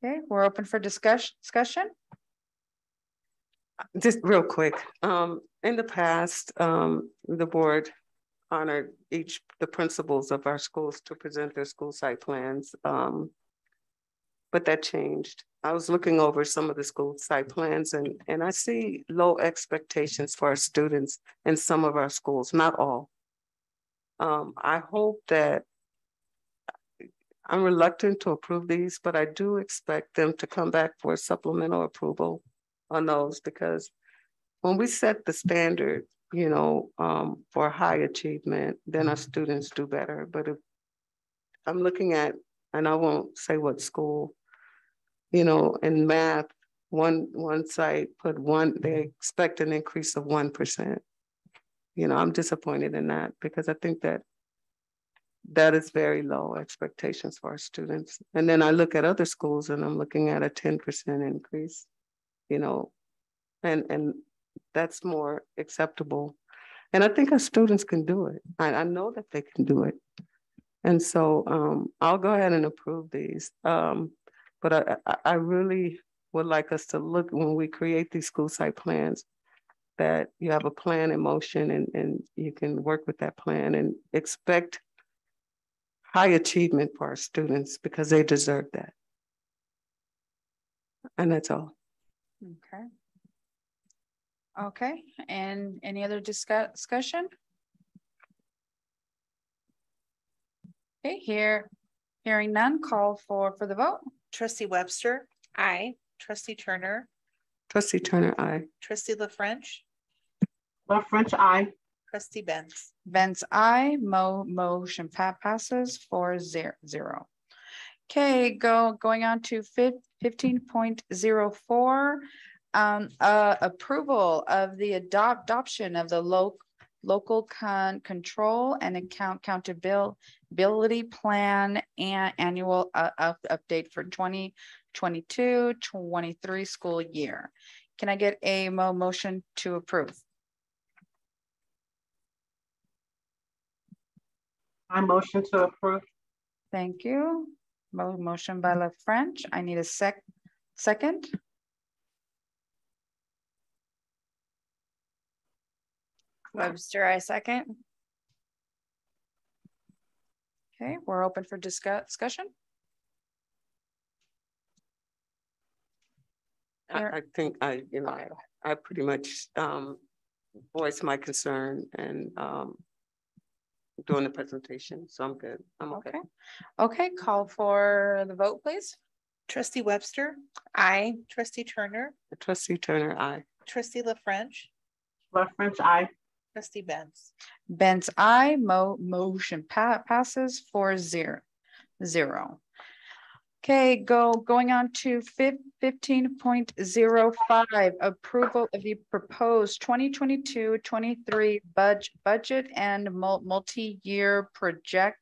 Okay, we're open for discussion, discussion.
Just real quick, um, in the past, um, the board honored each, the principals of our schools to present their school site plans. Um, but that changed. I was looking over some of the school site plans and, and I see low expectations for our students in some of our schools, not all. Um, I hope that I'm reluctant to approve these, but I do expect them to come back for supplemental approval on those because when we set the standard, you know, um, for high achievement, then our students do better. But if I'm looking at, and I won't say what school, you know, in math, one one site put one, they expect an increase of one percent. You know, I'm disappointed in that because I think that that is very low expectations for our students. And then I look at other schools and I'm looking at a 10% increase, you know, And, and that's more acceptable. And I think our students can do it. I, I know that they can do it. And so um, I'll go ahead and approve these. Um, but I, I, I really would like us to look when we create these school site plans that you have a plan in motion and, and you can work with that plan and expect high achievement for our students because they deserve that. And that's all.
Okay. Okay, and any other discuss discussion? Okay, here, hearing none, call for for the vote.
Trustee Webster,
Aye.
trustee Turner,
Trustee Turner, I.
trustee La French,
La French, I.
trustee Benz.
Benz, I, mo motion pa passes four zero zero. Okay, go going on to fifteen point zero four. Um, uh, approval of the adopt adoption of the local local con control and account accountability plan and annual uh, up, update for 2022 23 school year. Can I get a mo motion to approve?
I motion to approve.
Thank you. Motion by La French. I need a sec second.
Webster, I second.
Okay, we're open for discuss discussion.
I, I think I, you know, I, I pretty much um voiced my concern and um during the presentation, so I'm good. I'm okay.
Okay, okay, call for the vote, please.
Trustee Webster,
Aye.
trustee Turner,
Trustee Turner, I.
trustee La French,
La French, I.
trustee Benz.
Benz, I, mo motion pa passes four zero zero. Okay, go going on to fifteen point zero five, approval of the proposed 2022-23 budget budget and multi-year project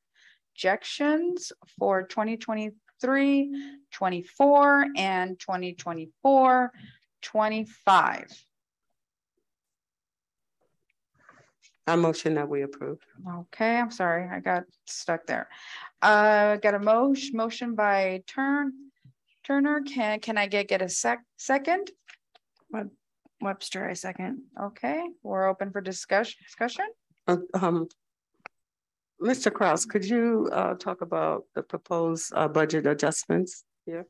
projections for 2023, 24, and 2024, 25.
I motion that we approve.
Okay, I'm sorry, I got stuck there. Uh, got a motion, motion by Turn, Turner, can, can I get, get a sec, second?
Web Webster, I second.
Okay, we're open for discussion, discussion?
Uh, Um, Mr. Kraus, could you uh talk about the proposed uh budget adjustments here?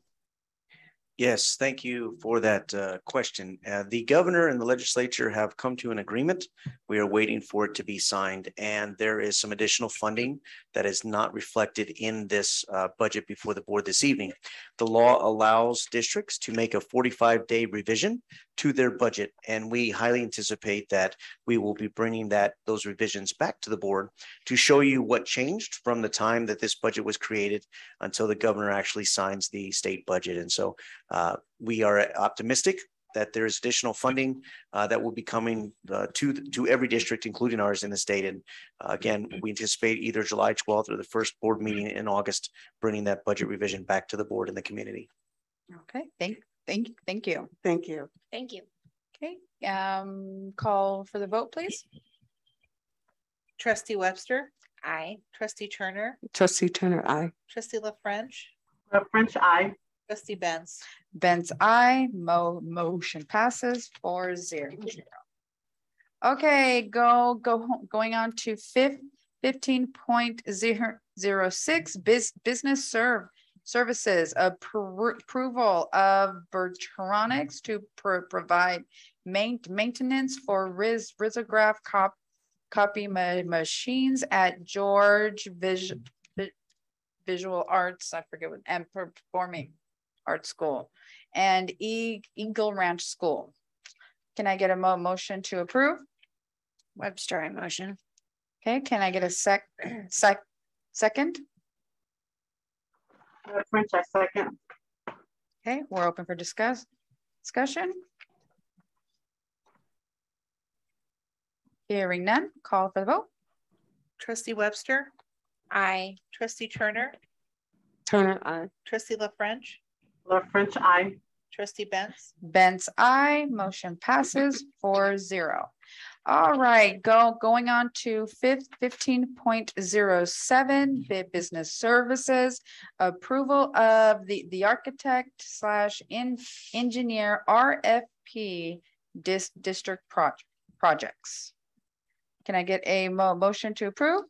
Yes, thank you for that uh, question. Uh, The governor and the legislature have come to an agreement. We are waiting for it to be signed, and there is some additional funding that is not reflected in this uh, budget before the board this evening. The law allows districts to make a 45-day revision to their budget, and we highly anticipate that we will be bringing that, those revisions back to the board to show you what changed from the time that this budget was created until the governor actually signs the state budget. And so uh, we are optimistic that there's additional funding uh, that will be coming uh, to to every district, including ours in the state. And uh, again, we anticipate either July 12th or the first board meeting in August, bringing that budget revision back to the board and the community.
Okay, thank, thank, thank you.
Thank you.
Thank you.
Okay, um, call for the vote, please.
Trustee Webster,
Aye.
trustee Turner,
Trustee Turner, I.
trustee La French,
La French, I.
trustee Benz.
Benz, I, mo motion passes four zero. Okay, go, go, going on to fif- fifteen point zero zero six, biz, business serve services, appro- approval of Bertronics to pro- provide main, maintenance for Riz, risograph cop, copy ma- machines at George Vis- Vi- Visual Arts, I forget what, and performing Art School and E- Eagle Ranch School. Can I get a mo- motion to approve?
Webster, I motion.
Okay, can I get a sec, sec, second?
French, I second.
Okay, we're open for discuss, discussion. Hearing none, call for the vote.
Trustee Webster, Aye. Trustee Benz.
Benz, I, motion passes four zero. All right, go, going on to fifth, fifteen point zero seven, bid business services. Approval of the, the architect slash in, engineer RFP dis, district project, projects. Can I get a mo- motion to approve?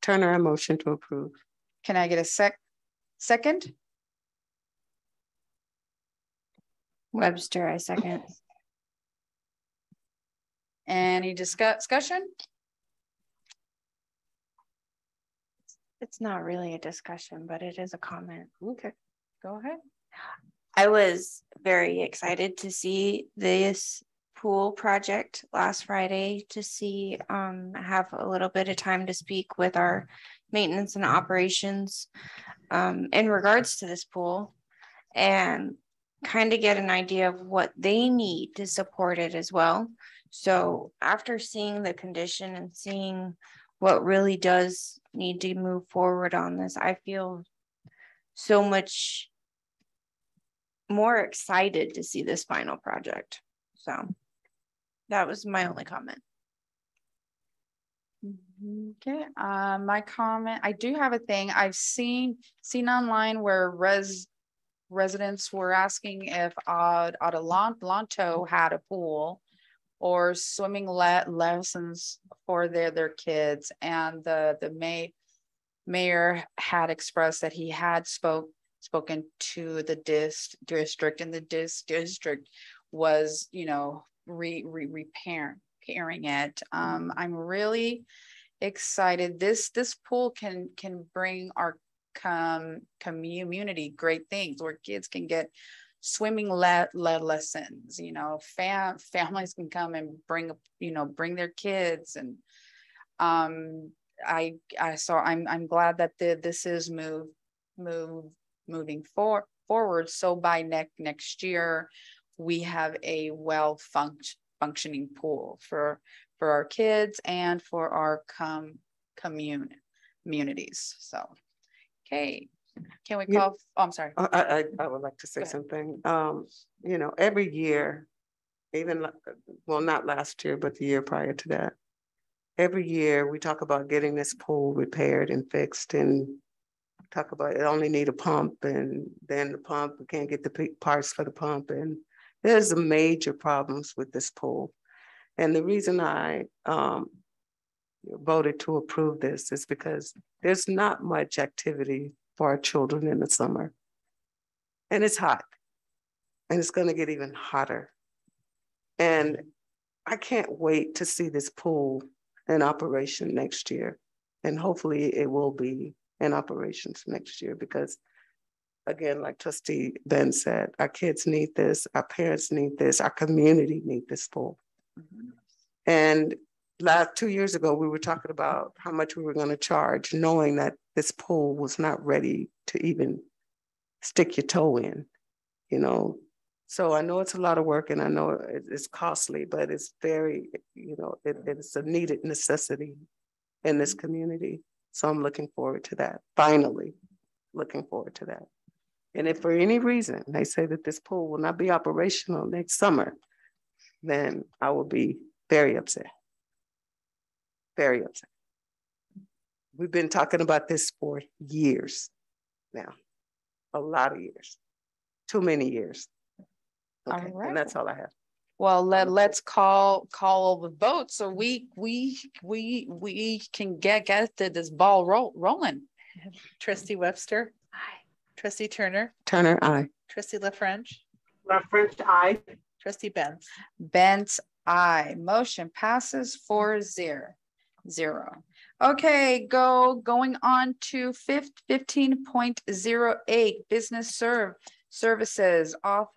Turner, a motion to approve.
Can I get a sec, second?
Webster, I second.
Any discuss, discussion?
It's not really a discussion, but it is a comment.
Okay, go ahead.
I was very excited to see this pool project last Friday to see um have a little bit of time to speak with our maintenance and operations um in regards to this pool and kind of get an idea of what they need to support it as well. So after seeing the condition and seeing what really does need to move forward on this, I feel so much more excited to see this final project. So that was my only comment.
Okay, uh, my comment, I do have a thing I've seen, seen online where res. Residents were asking if Odd, Adelanto had a pool. Or swimming le- lessons for their, their kids and the, the may. Mayor had expressed that he had spoke, spoken to the dis, district and the dis, district. Was, you know, re, re, repair, repairing it. Um, I'm really excited. This, this pool can, can bring our come community great things where kids can get swimming le-, le lessons you know fam families can come and bring you know bring their kids and um i i saw i'm i'm glad that the this is move move moving for, forward. So by next next year we have a well funct, functioning pool for for our kids and for our com commune communities so Okay, can we call, oh, I'm sorry.
I, I, I would like to say something. Um, you know, every year, even, well, not last year, but the year prior to that. Every year, we talk about getting this pool repaired and fixed and talk about it only need a pump and then the pump, we can't get the parts for the pump and there's major problems with this pool. And the reason I, um, voted to approve this is because there's not much activity for our children in the summer. And it's hot. And it's gonna get even hotter. And I can't wait to see this pool in operation next year. And hopefully it will be in operations next year because again, like trustee Ben said, our kids need this, our parents need this, our community need this pool. Mm-hmm. And last, two years ago, we were talking about how much we were gonna charge, knowing that this pool was not ready to even stick your toe in, you know? So I know it's a lot of work and I know it's costly, but it's very, you know, it, it's a needed necessity in this community. So I'm looking forward to that, finally, looking forward to that. And if for any reason they say that this pool will not be operational next summer, then I will be very upset. Very upset. We've been talking about this for years now, a lot of years, too many years. Okay,
right.
and that's all I have.
Well, let, let's call, call the vote so we, we, we, we can get, get this ball roll, rolling.
Trustee Webster.
Aye.
Trustee Turner.
Turner, I.
Trustee La French.
La French, I.
Trustee Benz.
Benz, I. Motion passes four zero, zero. Okay, go, going on to fif- fifteen point zero eight, business serve, services off,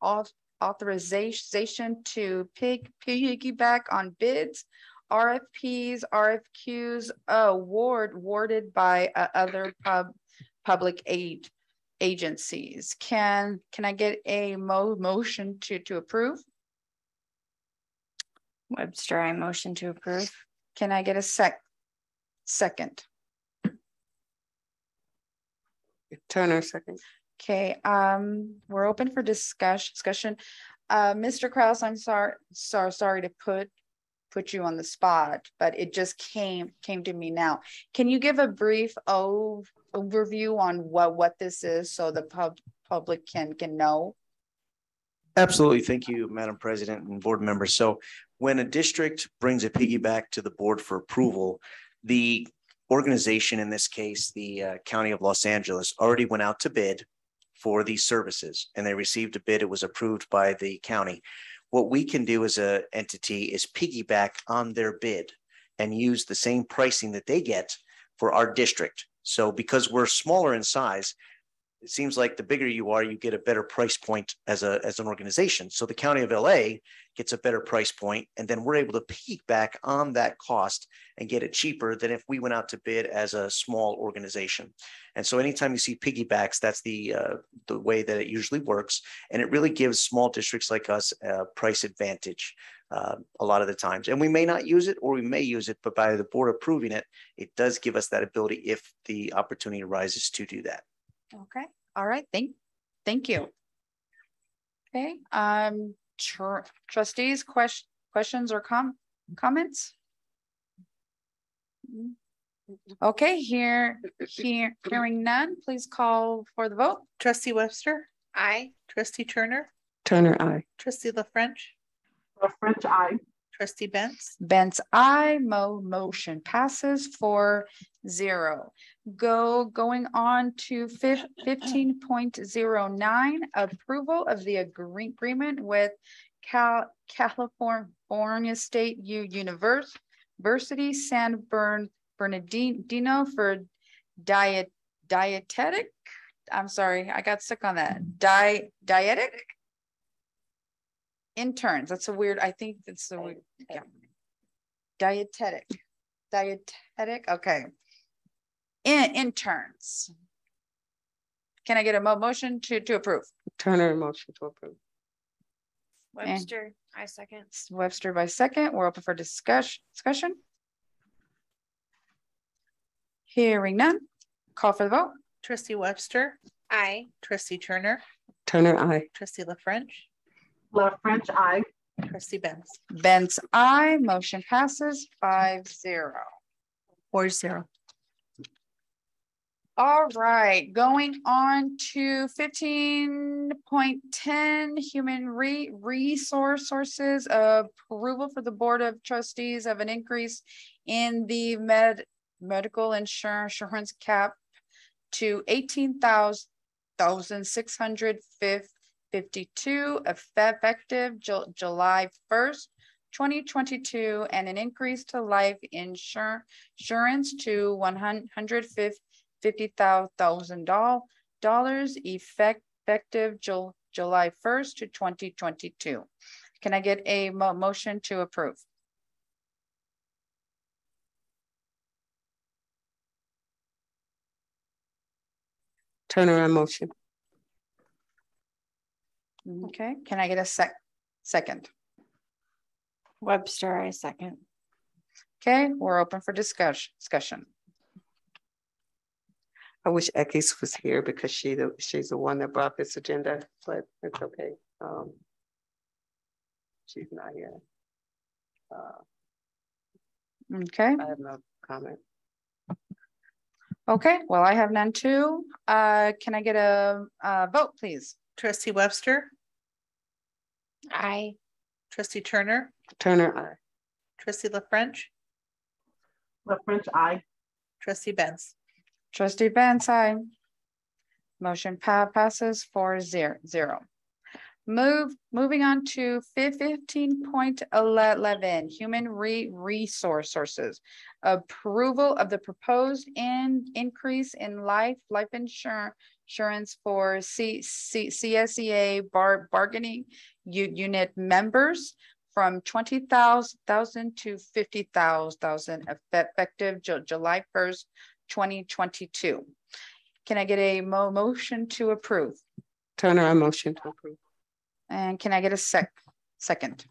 off, authorization to pig, piggyback on bids, RFPs, RFQs, award, awarded by uh, other pub, public aid agencies. Can, can I get a mo- motion to, to approve?
Webster, I motion to approve.
Can I get a sec, second?
Turner, second.
Okay, um, we're open for discussion, discussion. Uh, Mr. Kraus, I'm sorry, sorry, sorry to put, put you on the spot, but it just came, came to me now. Can you give a brief ov- overview on what, what this is so the pub, public can, can know?
Absolutely. Thank you, Madam President and board members. So when a district brings a piggyback to the board for approval, the organization, in this case, the uh, County of Los Angeles, already went out to bid for these services and they received a bid. It was approved by the county. What we can do as a entity is piggyback on their bid and use the same pricing that they get for our district. So because we're smaller in size, it seems like the bigger you are, you get a better price point as a as an organization. So the county of LA gets a better price point, and then we're able to piggyback on that cost and get it cheaper than if we went out to bid as a small organization. And so anytime you see piggybacks, that's the uh, the way that it usually works, and it really gives small districts like us a price advantage. Uh, a lot of the times, and we may not use it or we may use it, but by the board approving it, it does give us that ability if the opportunity arises to do that.
Okay, all right, thank, thank you. Okay, um, tr- trustees, question, questions or com- comments? Okay, here, here, hearing none, please call for the vote.
Trustee Webster,
Aye.
trustee Turner,
Turner, I.
trustee La French,
La French, I.
trustee Benz,
Benz, I, mo- motion passes for zero. Go, going on to fifteen point zero nine, approval of the agreement with Cal, California State U University San Bern, Bernardino for diet, dietetic. I'm sorry, I got stuck on that. Di, dietic? Interns, that's a weird, I think that's a weird, yeah. Dietetic, dietetic, okay. In, interns. Can I get a mo- motion to, to approve?
Turner, motion to approve.
Webster, eh. I second.
Webster by second, we're open for discussion, discussion. Hearing none, call for the vote.
trustee Webster,
Aye.
trustee Turner,
Turner, I.
trustee La French,
La French, I.
trustee Benz,
Benz, I, motion passes five zero.
four zero.
All right, going on to fifteen point ten, human re- resource sources approval for the Board of Trustees of an increase in the med- medical insurance insurance cap to eighteen thousand six hundred fifty-two effective Ju- July first, twenty twenty-two, and an increase to life insur- insurance to $150,000 effective Ju- July first to twenty twenty-two. Can I get a mo- motion to approve?
Turner, I motion.
Okay, can I get a sec, second?
Webster, I second.
Okay, we're open for discussion, discussion.
I wish Ekis was here because she, the she's the one that brought this agenda, but it's okay. Um, She's not here. Uh,
Okay,
I have no comment.
okay, well, I have none too. Uh, can I get a, a vote, please?
Trustee Webster,
Aye.
trustee Turner,
Turner, I.
trustee La French,
La French, I.
trustee Benz,
Trustee Benz, aye. Motion pa- passes four zero zero. Move, moving on to fifteen point eleven, human re- resource sources. Approval of the proposed in increase in life, life insurance insurance for C, C, CSEA bar, bargaining unit members from twenty thousand to fifty thousand effective July first, twenty twenty-two. Can I get a mo- motion to approve?
Turner, I motion to approve.
And can I get a sec, second?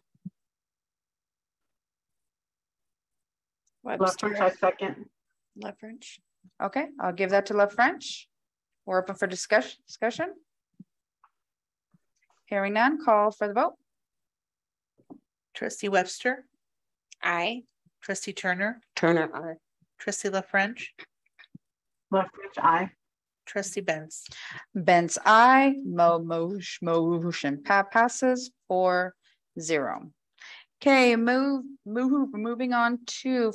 La French, I second.
La French.
Okay, I'll give that to La French. We're open for discussion, discussion. Hearing none, call for the vote.
Trustee Webster,
Aye.
trustee Turner,
Turner, I.
trustee La French,
La French, I.
trustee Benz.
Benz, I, mo, motion, motion pa- passes four zero. Okay, move, move, moving on to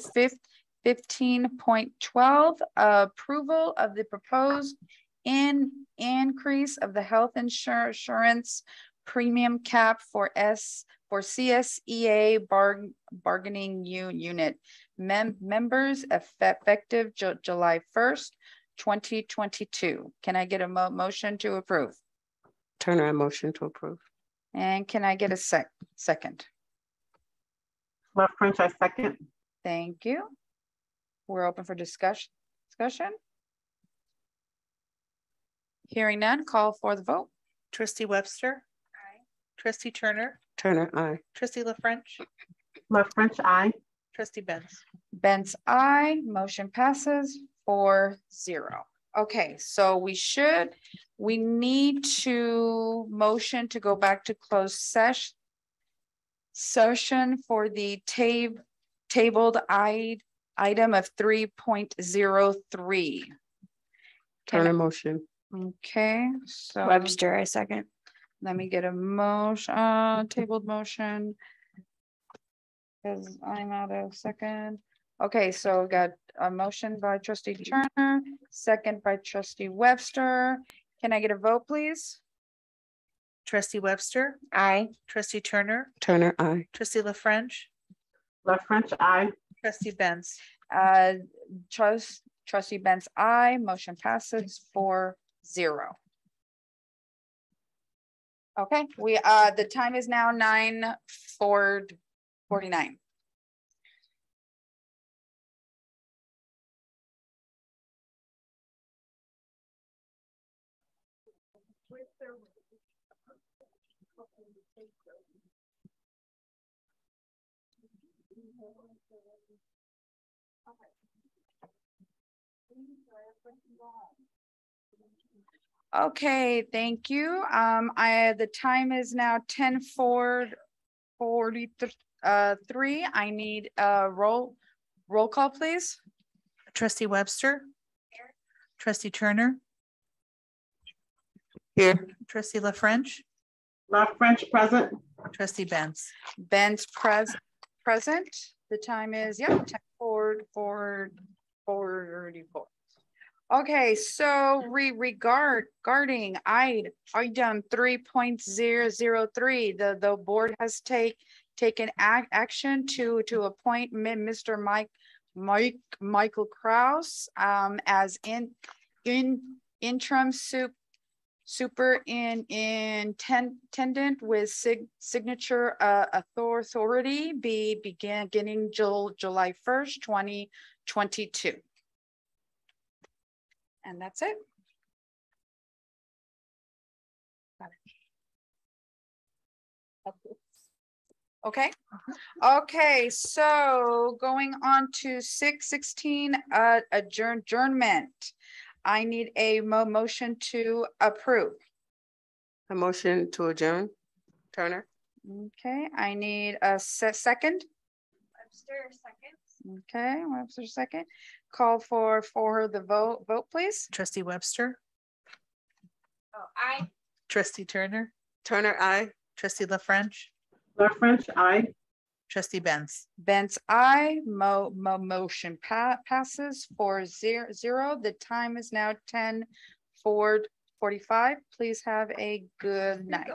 fifteen point twelve, approval of the proposed in increase of the health insur- insurance premium cap for S, for CSEA bar, bargaining u- unit mem- members effective Ju- July first, twenty twenty-two. Can I get a mo- motion to approve?
Turner, I motion to approve.
And can I get a sec, second?
La French, I second.
Thank you. We're open for discussion, discussion. Hearing none, call for the vote.
Trustee Webster. Aye. Trustee Turner,
Turner, I.
trustee La French,
La French, I.
trustee Benz.
Benz, I, motion passes four zero. Okay, so we should, we need to motion to go back to closed session. Session for the tab, tabled I, item of three point zero three.
Turner, motion.
Okay, so.
Webster, I second.
Let me get a motion, uh, tabled motion. Cause I'm out of second. Okay, so we got a motion by trustee Turner, second by trustee Webster. Can I get a vote, please?
Trustee Webster,
Aye.
trustee Turner,
Turner, I.
trustee La French,
La French, I.
trustee Benz.
Uh, trust, trustee Benz, I, motion passes four zero. Okay, we, uh, the time is now nine four forty-nine. Okay, thank you. Um, I, the time is now ten four forty, uh, three. I need a roll, roll call, please.
Trustee Webster. Here. Trustee Turner,
Here.
trustee La French,
La French, present.
trustee Benz.
Ben's pres- present. The time is, yeah, ten forward, forward, forty-four. Okay, so re regard regarding I item three point zero zero three, the the board has take taken act action to to appoint Mr. Mike Mike Michael Kraus um as in in interim soup super in intendant with sig- signature uh author- authority be begin beginning Jul- July first, twenty twenty-two. And that's it. Got it. Okay, okay, so going on to six sixteen, uh, adjourn, adjournment. I need a mo- motion to approve.
A motion to adjourn. Turner.
Okay, I need a se- second.
Webster, second.
Okay, Webster second. Call for, for the vote, vote please.
Trustee Webster,
Oh, aye.
trustee Turner,
Turner, I.
trustee La French,
La French, I.
trustee Benz.
Benz, I, mo, mo, motion pa- passes for zero, zero. The time is now ten forward forty-five. Please have a good night.